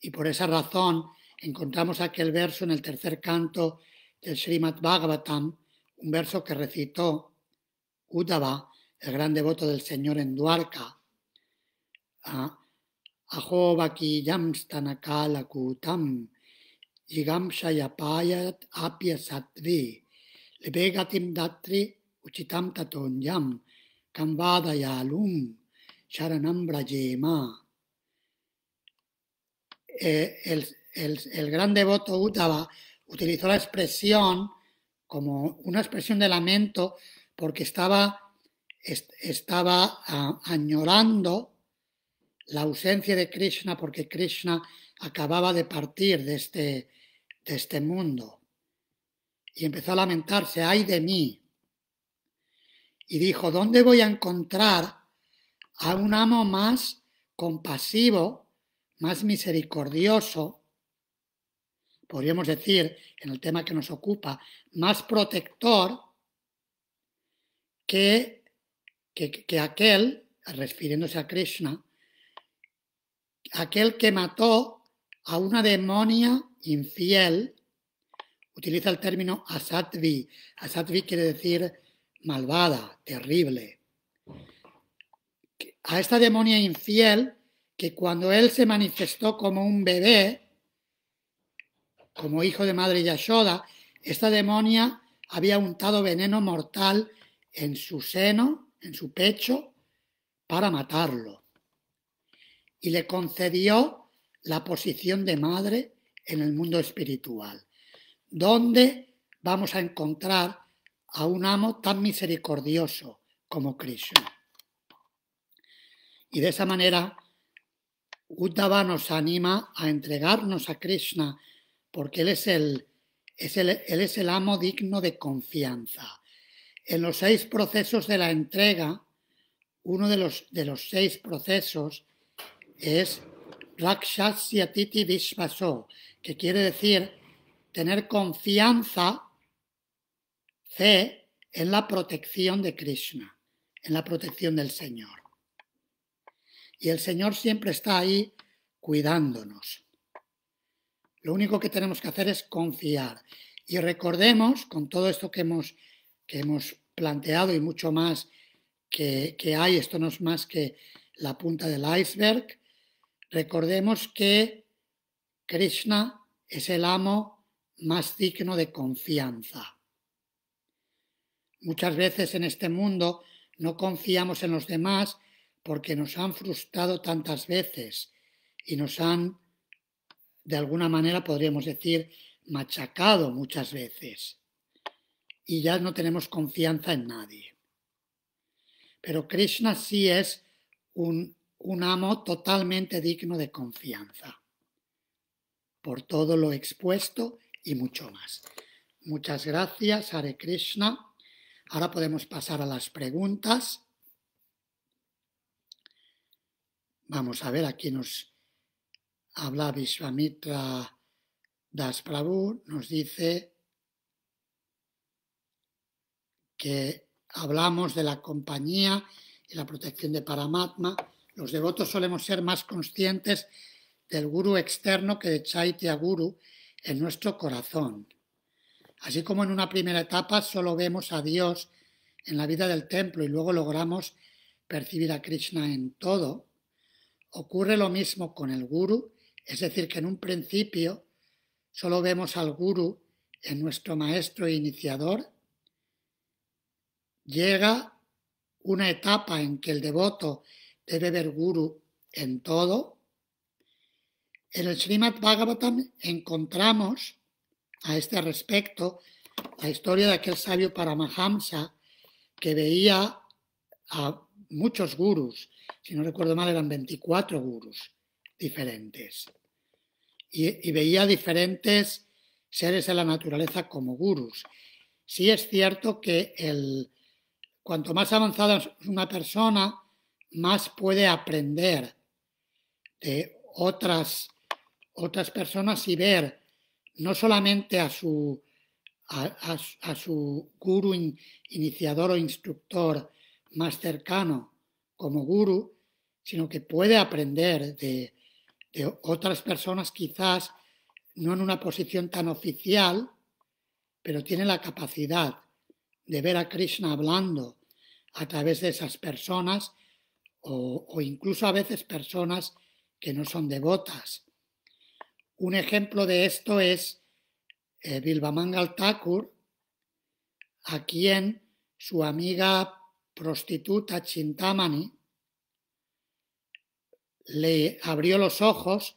Y por esa razón encontramos aquel verso en el tercer canto del Srimad Bhagavatam, un verso que recitó Uddhava, el gran devoto del Señor en Dwarka. Ah, Ahobaki yamstanakala kutam yigam shayapayat apya satvi lebegatim datri uchitam tatonyam kamvadayalum sharanam brajema. Eh, el, el, el, gran devoto Uttava utilizó la expresión como una expresión de lamento porque estaba, estaba ah, añorando la ausencia de Krishna porque Krishna acababa de partir de este, de este mundo. Y empezó a lamentarse, ay de mí. Y dijo, ¿dónde voy a encontrar a un amo más compasivo, más misericordioso? Podríamos decir, en el tema que nos ocupa, más protector que, que, que aquel, refiriéndose a Krishna, aquel que mató a una demonia infiel, utiliza el término asatvi. Asatvi quiere decir malvada, terrible. A esta demonia infiel, que cuando él se manifestó como un bebé, como hijo de madre Yashoda, esta demonia había untado veneno mortal en su seno, en su pecho, para matarlo y le concedió la posición de madre en el mundo espiritual, donde vamos a encontrar a un amo tan misericordioso como Krishna. Y de esa manera, Uddhava nos anima a entregarnos a Krishna porque Él es el, es el, él es el amo digno de confianza. En los seis procesos de la entrega, uno de los, de los seis procesos es Rakshasyatiti Vishvaso, que quiere decir tener confianza, fe, en la protección de Krishna, en la protección del Señor. Y el Señor siempre está ahí cuidándonos. Lo único que tenemos que hacer es confiar. Y recordemos, con todo esto que hemos, que hemos planteado y mucho más que, que hay, esto no es más que la punta del iceberg, recordemos que Krishna es el amo más digno de confianza. Muchas veces en este mundo no confiamos en los demás porque nos han frustrado tantas veces y nos han, de alguna manera podríamos decir, machacado muchas veces. Y ya no tenemos confianza en nadie. Pero Krishna sí es un, un amo totalmente digno de confianza por todo lo expuesto y mucho más. Muchas gracias, Hare Krishna. Ahora podemos pasar a las preguntas. Vamos a ver, aquí nos habla Vishwamitra Das Prabhu, nos dice que hablamos de la compañía y la protección de Paramatma. Los devotos solemos ser más conscientes del guru externo que de Chaitya Guru en nuestro corazón. Así como en una primera etapa solo vemos a Dios en la vida del templo y luego logramos percibir a Krishna en todo, Ocurre lo mismo con el guru, es decir, que en un principio solo vemos al guru en nuestro maestro iniciador. Llega una etapa en que el devoto debe ver guru en todo. En el Srimad Bhagavatam encontramos a este respecto la historia de aquel sabio Paramahamsa que veía a muchos gurus si no recuerdo mal, eran 24 gurus diferentes. Y, veía diferentes seres de la naturaleza como gurus. Sí es cierto que el, cuanto más avanzada es una persona, más puede aprender de otras, otras personas y ver no solamente a su, a, su guru iniciador o instructor más cercano, como guru, sino que puede aprender de, otras personas quizás no en una posición tan oficial, pero tiene la capacidad de ver a Krishna hablando a través de esas personas o, incluso a veces personas que no son devotas. Un ejemplo de esto es eh, Bilbamangal Thakur, a quien su amiga prostituta Chintamani le abrió los ojos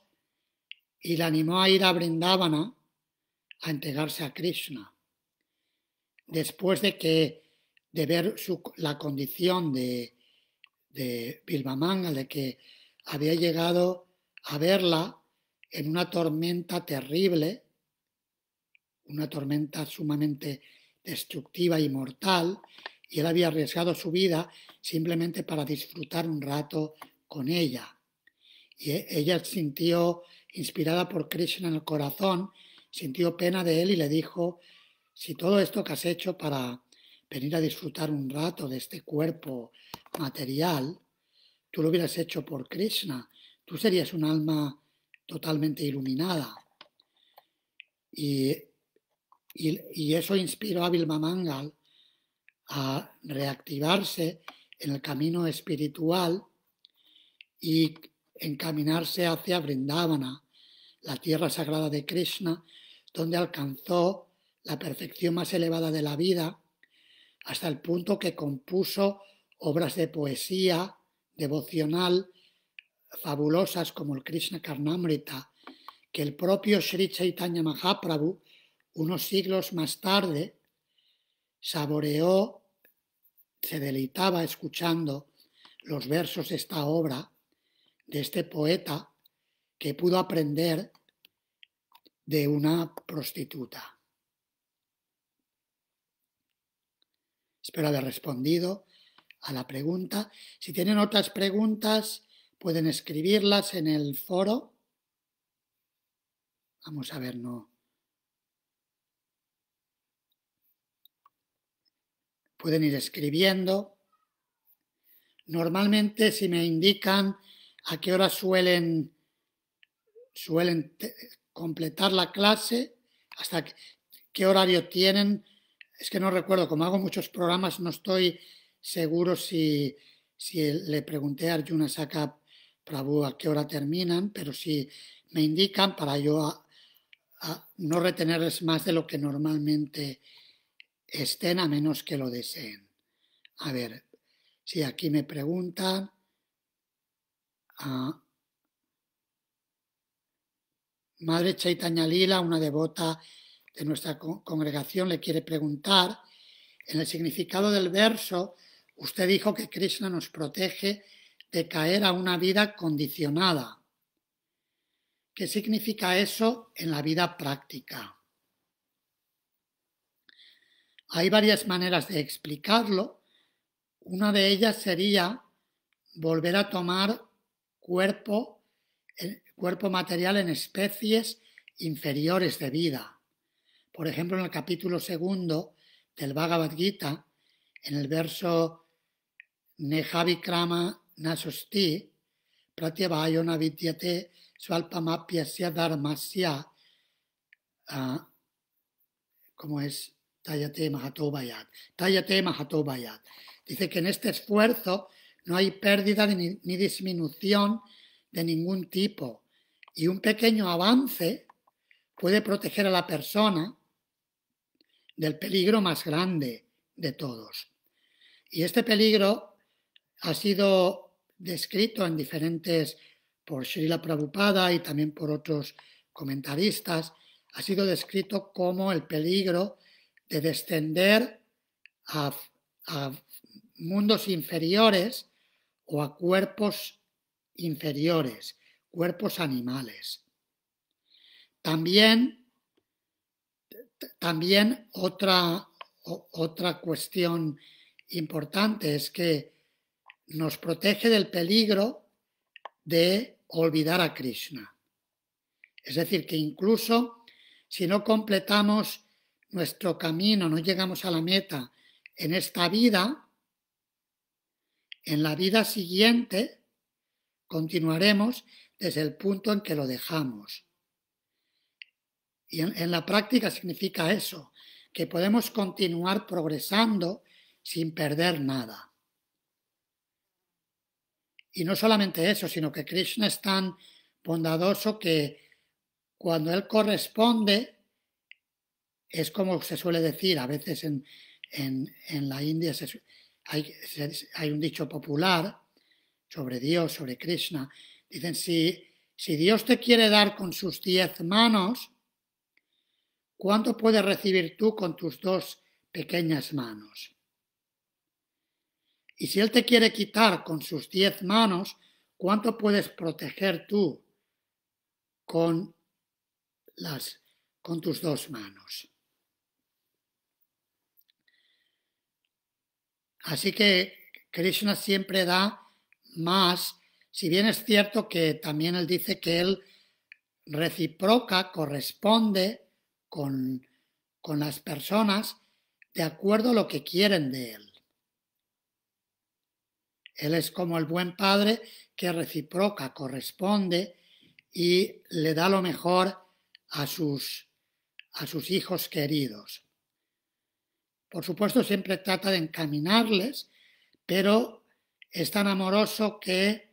y le animó a ir a Brindavana a entregarse a Krishna. Después de que de ver la condición de, de Bilbamanga, de que había llegado a verla en una tormenta terrible, una tormenta sumamente destructiva y mortal, y él había arriesgado su vida simplemente para disfrutar un rato con ella. Y e, ella sintió, inspirada por Krishna en el corazón, sintió pena de él y le dijo, si todo esto que has hecho para venir a disfrutar un rato de este cuerpo material, tú lo hubieras hecho por Krishna, tú serías un alma totalmente iluminada. Y, y, eso inspiró a Vilma Mangal a reactivarse en el camino espiritual y encaminarse hacia Vrindavana, la tierra sagrada de Krishna, donde alcanzó la perfección más elevada de la vida, hasta el punto que compuso obras de poesía devocional fabulosas como el Krishna Karnamrita, que el propio Sri Chaitanya Mahaprabhu, unos siglos más tarde, saboreó, se deleitaba escuchando los versos de esta obra de este poeta que pudo aprender de una prostituta. Espero haber respondido a la pregunta. Si tienen otras preguntas, pueden escribirlas en el foro. Vamos a ver, no. Pueden ir escribiendo. Normalmente, si me indican a qué hora suelen, suelen completar la clase, hasta qué horario tienen. Es que no recuerdo, como hago muchos programas, no estoy seguro si, si le pregunté a Arjuna Saka Prabhu a qué hora terminan, pero si me indican para yo no retenerles más de lo que normalmente estén, a menos que lo deseen. A ver, si aquí me preguntan. Ah, Madre Chaitanya Lila, una devota de nuestra congregación, le quiere preguntar, en el significado del verso, usted dijo que Krishna nos protege de caer a una vida condicionada. ¿Qué significa eso en la vida práctica? Hay varias maneras de explicarlo. Una de ellas sería volver a tomar cuerpo cuerpo material en especies inferiores de vida. Por ejemplo, en el capítulo segundo del Bhagavad Gita, en el verso Nehavikrama Nasosti, Pratyavayona Vidyate Swalpamapyasya Dharmasya, uh, como es Tayate Mahatobayat. Tayate Mahatobayat. Dice que en este esfuerzo no hay pérdida ni disminución de ningún tipo, y un pequeño avance puede proteger a la persona del peligro más grande de todos. Y este peligro ha sido descrito en diferentes, por Srila Prabhupada y también por otros comentaristas, ha sido descrito como el peligro de descender a, a mundos inferiores o a cuerpos inferiores, cuerpos animales. También, también otra, otra cuestión importante es que nos protege del peligro de olvidar a Krishna. Es decir, que incluso si no completamos nuestro camino, no llegamos a la meta en esta vida, en la vida siguiente continuaremos desde el punto en que lo dejamos. Y en, la práctica significa eso, que podemos continuar progresando sin perder nada. Y no solamente eso, sino que Krishna es tan bondadoso que cuando Él corresponde, es como se suele decir, a veces en, la India hay, hay, un dicho popular sobre Dios, sobre Krishna, Dicen, si, si Dios te quiere dar con sus diez manos, ¿cuánto puedes recibir tú con tus dos pequeñas manos? Y si Él te quiere quitar con sus diez manos, ¿cuánto puedes proteger tú con, las, con tus dos manos? Así que Krishna siempre da más si bien es cierto que también él dice que él reciproca, corresponde con, con las personas de acuerdo a lo que quieren de él. Él es como el buen padre que reciproca, corresponde y le da lo mejor a sus, a sus hijos queridos. Por supuesto, siempre trata de encaminarles, pero es tan amoroso que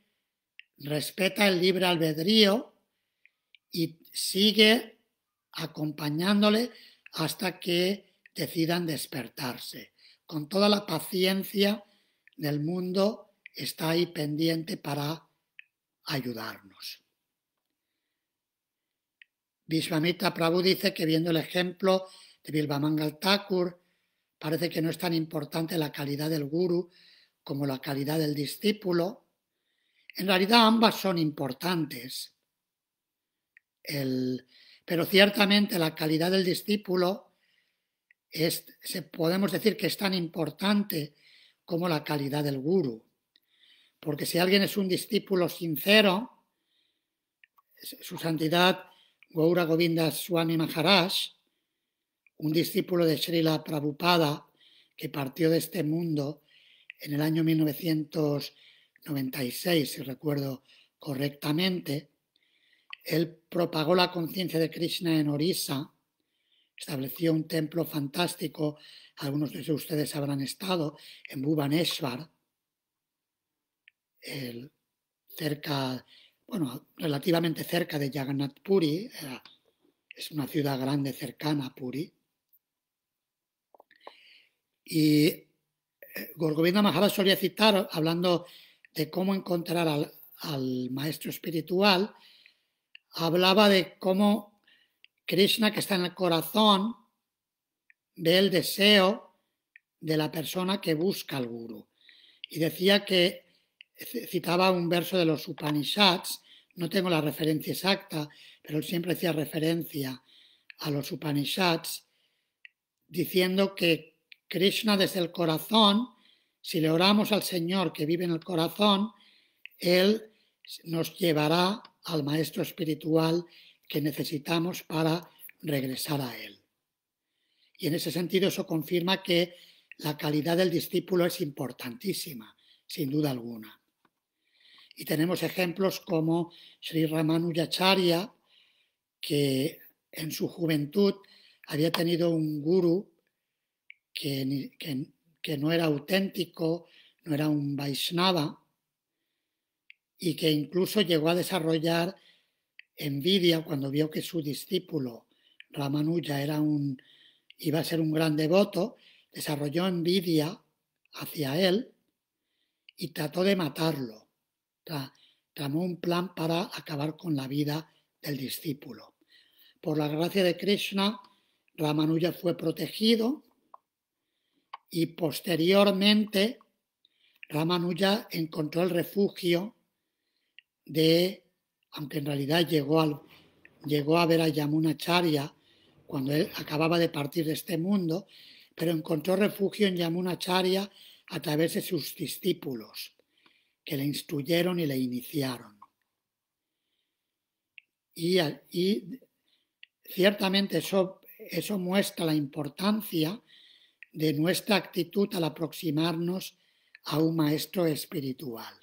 respeta el libre albedrío y sigue acompañándole hasta que decidan despertarse. Con toda la paciencia del mundo está ahí pendiente para ayudarnos. Vishwamitra Prabhu dice que viendo el ejemplo de Bilbamangal Thakur, parece que no es tan importante la calidad del guru como la calidad del discípulo. En realidad ambas son importantes. Pero ciertamente la calidad del discípulo es, podemos decir que es tan importante como la calidad del guru. Porque si alguien es un discípulo sincero, su santidad Gaura Govinda Swami Maharaj, un discípulo de Srila Prabhupada que partió de este mundo en el año 1996, si recuerdo correctamente, él propagó la conciencia de Krishna en Orissa, estableció un templo fantástico, algunos de ustedes habrán estado, en Bhubaneswar, cerca bueno, relativamente cerca de Jagannath Puri, es una ciudad grande cercana a Puri. Y eh, Gorgovinda Maharaj solía citar, hablando de cómo encontrar al maestro espiritual, hablaba de cómo Krishna, que está en el corazón, ve el deseo de la persona que busca al guru. Y decía que citaba un verso de los Upanishads, no tengo la referencia exacta, pero él siempre hacía referencia a los Upanishads, diciendo que Krishna desde el corazón, si le oramos al Señor que vive en el corazón, Él nos llevará al maestro espiritual que necesitamos para regresar a Él. Y en ese sentido eso confirma que la calidad del discípulo es importantísima, sin duda alguna. Y tenemos ejemplos como Sri Ramanujacharya, que en su juventud había tenido un guru que, que, no era auténtico, no era un Vaishnava, y que incluso llegó a desarrollar envidia cuando vio que su discípulo Ramanuja era un, iba a ser un gran devoto, desarrolló envidia hacia él y trató de matarlo tramó un plan para acabar con la vida del discípulo. Por la gracia de Krishna, Ramanuja fue protegido y posteriormente Ramanuja encontró el refugio de, aunque en realidad llegó, llegó a ver a Yamunacharya cuando él acababa de partir de este mundo, pero encontró refugio en Yamunacharya a través de sus discípulos que le instruyeron y le iniciaron. Y, ciertamente eso, eso muestra la importancia de nuestra actitud al aproximarnos a un maestro espiritual.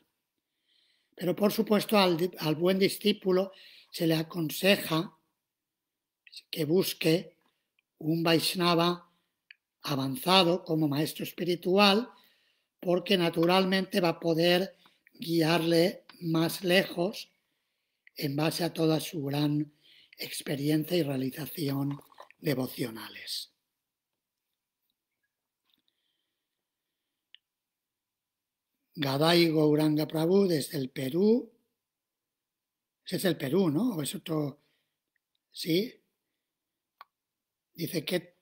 Pero por supuesto al, buen discípulo se le aconseja que busque un Vaishnava avanzado como maestro espiritual porque naturalmente va a poder guiarle más lejos en base a toda su gran experiencia y realización devocionales. Gadai Gouranga Prabhu desde el Perú. Ese es el Perú, ¿no? ¿O es otro? Sí. Dice que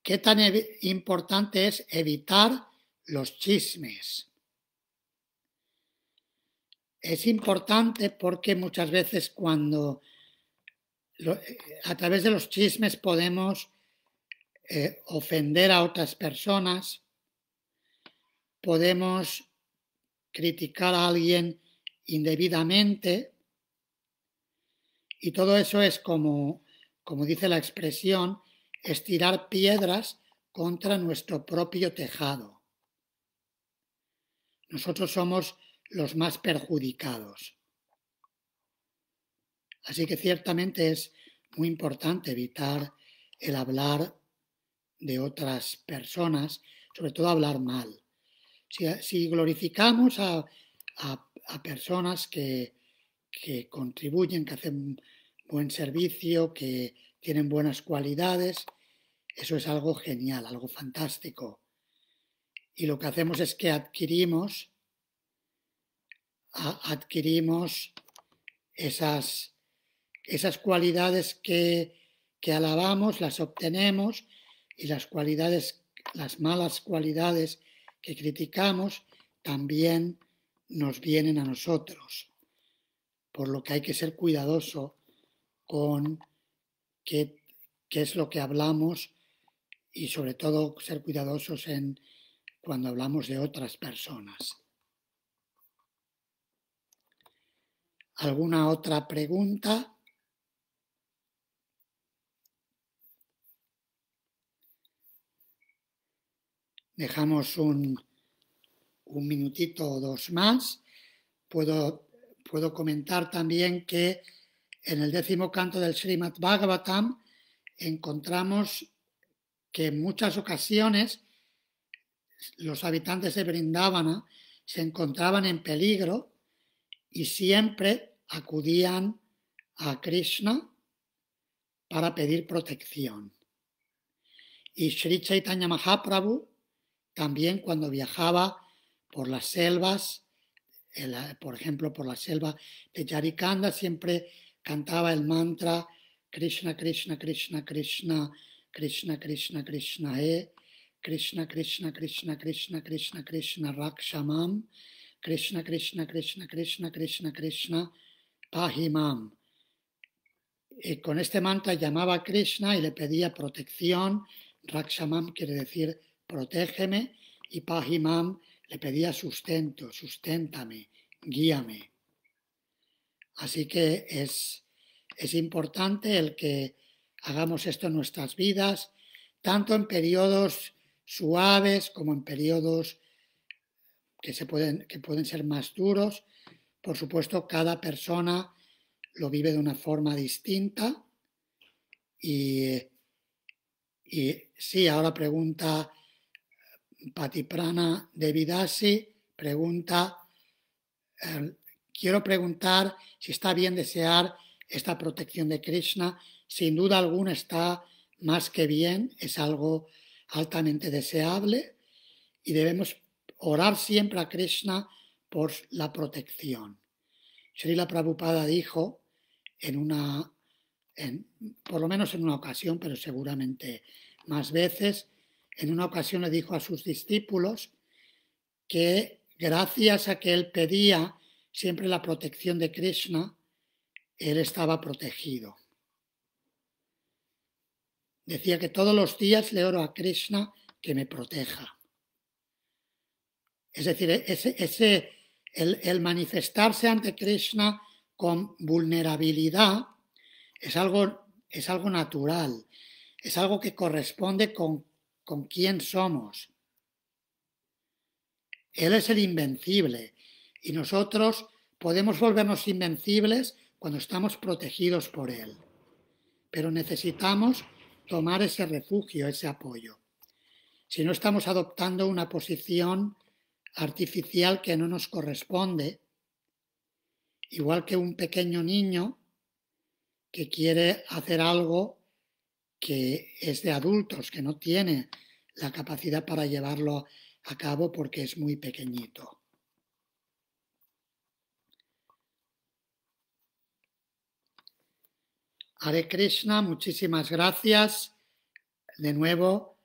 qué tan importante es evitar los chismes. Es importante porque muchas veces cuando a través de los chismes podemos eh, ofender a otras personas, podemos criticar a alguien indebidamente y todo eso es como, como dice la expresión, estirar piedras contra nuestro propio tejado. Nosotros somos los más perjudicados. Así que ciertamente es muy importante evitar el hablar de otras personas, sobre todo hablar mal. Si, glorificamos a, personas que, que contribuyen, que hacen buen servicio, que tienen buenas cualidades, eso es algo genial, algo fantástico. Y lo que hacemos es que adquirimos adquirimos esas, esas cualidades que, que alabamos las obtenemos y las cualidades, las malas cualidades que criticamos también nos vienen a nosotros. Por lo que hay que ser cuidadoso con qué, qué es lo que hablamos y sobre todo ser cuidadosos en cuando hablamos de otras personas. ¿Alguna otra pregunta? Dejamos un, minutito o dos más. Puedo, puedo comentar también que en el décimo canto del Srimad Bhagavatam encontramos que en muchas ocasiones los habitantes de Brindavana se encontraban en peligro y siempre acudían a Krishna para pedir protección. Y Sri Chaitanya Mahaprabhu también cuando viajaba por las selvas, por ejemplo, por la selva de Yarikanda, siempre cantaba el mantra Krishna, Krishna, Krishna, Krishna, Krishna, Krishna, Krishna, E, Krishna, Krishna, Krishna, Krishna, Krishna, Krishna, Rakshamam, Krishna, Krishna, Krishna, Krishna, Krishna, Krishna, Pahimam. Con este mantra llamaba a Krishna y le pedía protección. Rakshamam quiere decir protégeme y Pahimam le pedía sustento, susténtame, guíame. Así que es, es importante el que hagamos esto en nuestras vidas, tanto en periodos suaves como en periodos que, se pueden, que pueden ser más duros. Por supuesto, cada persona lo vive de una forma distinta. Y, y sí, ahora pregunta Patiprana Devidasi pregunta, eh, quiero preguntar si está bien desear esta protección de Krishna. Sin duda alguna está más que bien, es algo altamente deseable y debemos orar siempre a Krishna por la protección. Srila Prabhupada dijo en una, en, por lo menos en una ocasión, pero seguramente más veces, en una ocasión le dijo a sus discípulos que gracias a que él pedía siempre la protección de Krishna, él estaba protegido. Decía que todos los días le oro a Krishna que me proteja. Es decir, ese, ese, el, manifestarse ante Krishna con vulnerabilidad es algo, es algo natural, es algo que corresponde con con quién somos. Él es el invencible y nosotros podemos volvernos invencibles cuando estamos protegidos por Él. Pero necesitamos tomar ese refugio, ese apoyo. Si no estamos adoptando una posición artificial que no nos corresponde, igual que un pequeño niño que quiere hacer algo que es de adultos, que no tiene la capacidad para llevarlo a cabo porque es muy pequeñito. Hare Krishna, muchísimas gracias de nuevo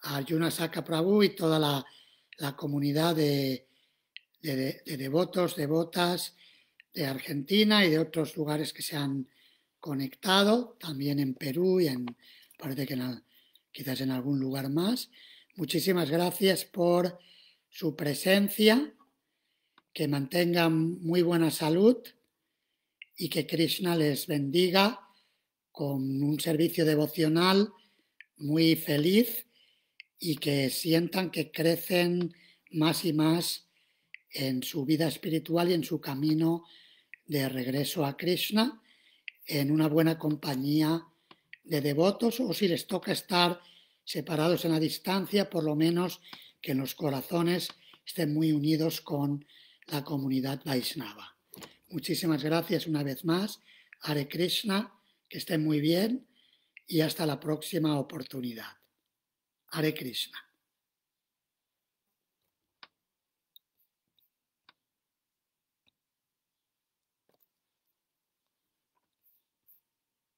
a Arjuna Saka Prabhu y toda la, comunidad de, de, devotos, devotas de Argentina y de otros lugares que se han conectado, también en Perú y en parece que quizás en algún lugar más. Muchísimas gracias por su presencia, que mantengan muy buena salud y que Krishna les bendiga con un servicio devocional muy feliz y que sientan que crecen más y más en su vida espiritual y en su camino de regreso a Krishna en una buena compañía de devotos o si les toca estar separados en la distancia, por lo menos que en los corazones estén muy unidos con la comunidad Vaisnava. Muchísimas gracias una vez más. Hare Krishna, que estén muy bien y hasta la próxima oportunidad. Hare Krishna.